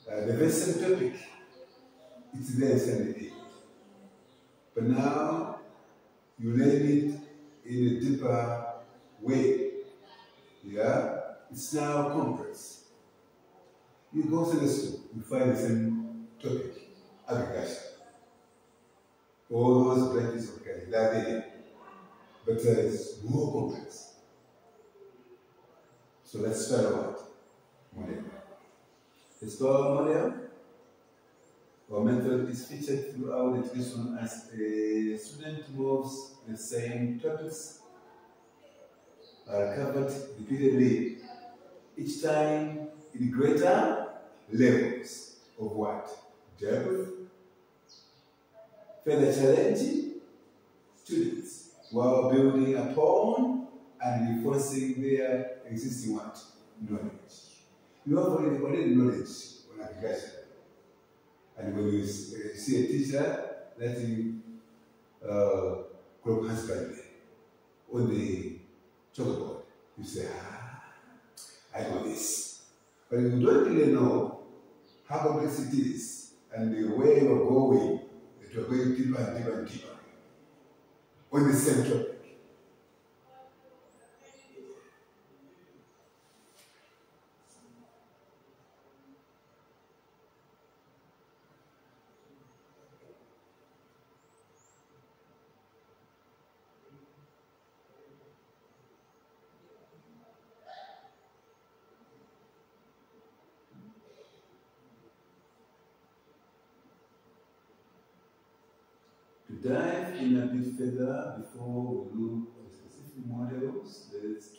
Uh, the very same topic, it's there in Sunday 8. But now, you learn it in a deeper way. Yeah? It's now conference. You go to the school, you find the same topic, agriculture. All those branches of okay, that is. But uh, it's more complex. So let's spell out Maria. The spell of method, is featured throughout the tradition as a student moves the same topics are covered repeatedly, each time in greater levels of what? Depth. Further challenging students while building upon and reinforcing their existing what? Knowledge. You have already, already knowledge on application. And when you uh, see a teacher that you uh, group on the Talk about it. You say, ah, I know this. But you don't really know how complex it is and the way you're going, that you're going deeper and deeper and deeper on the same topic. dive in a bit further before we look at specific models. Let's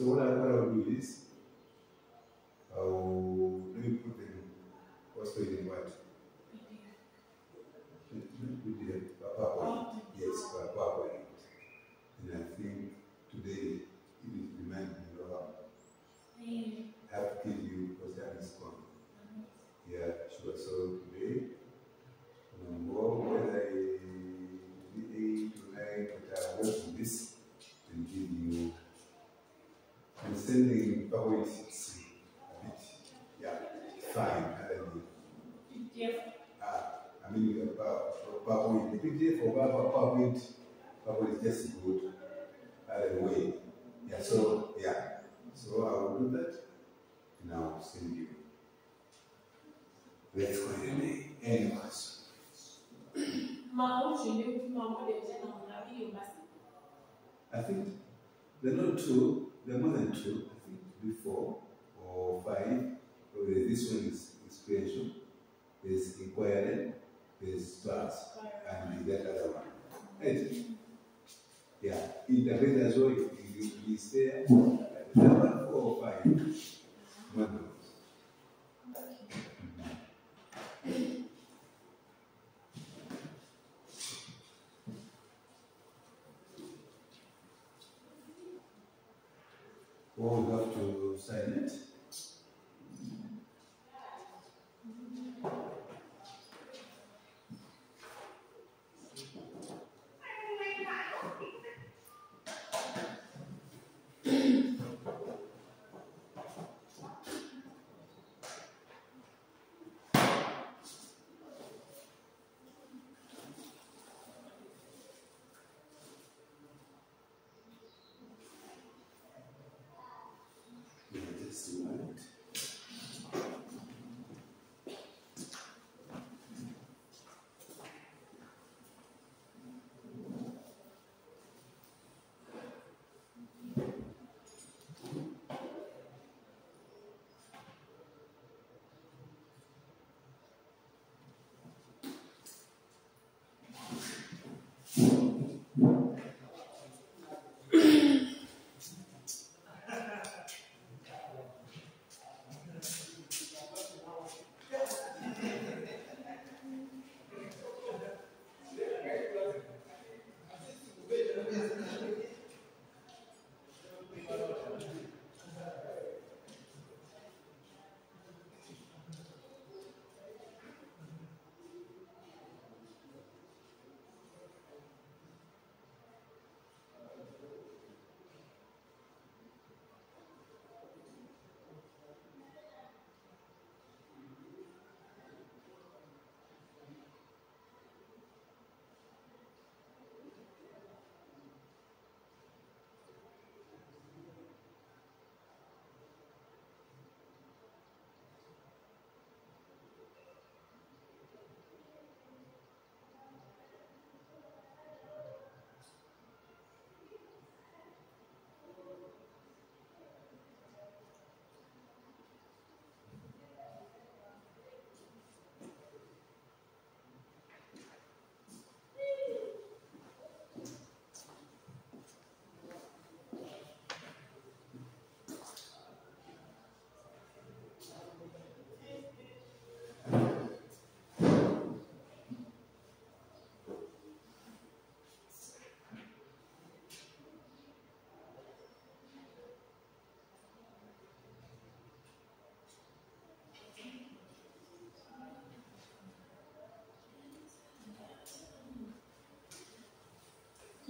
So what I, what I would do is but when see a bit, yeah, fine, hallelujah. Ah, I mean, PPDF or PowerPoint, PowerPoint is just good. who would have to sign it.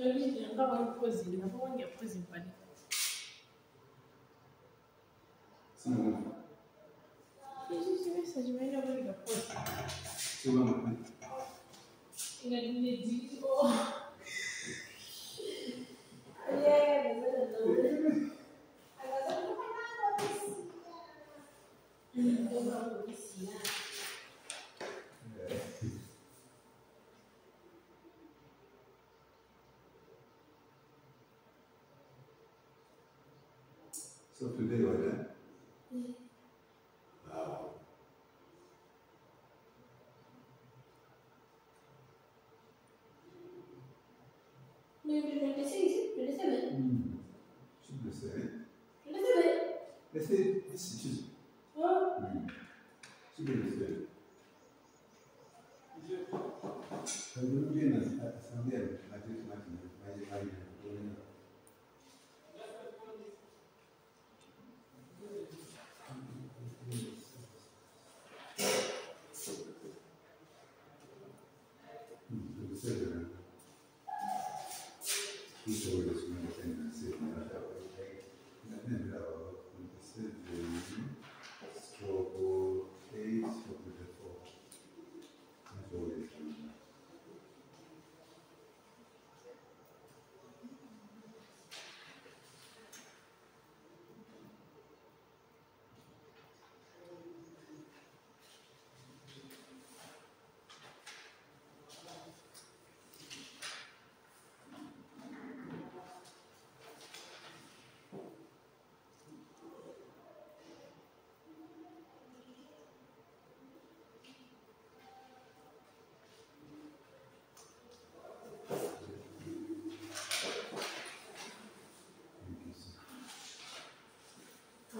Celui ndio mpaka uko zile, napo wange kuzimpani. whosoever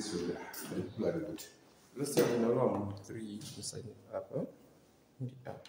three solar and plug it. Let's say another one, three beside the app. The app.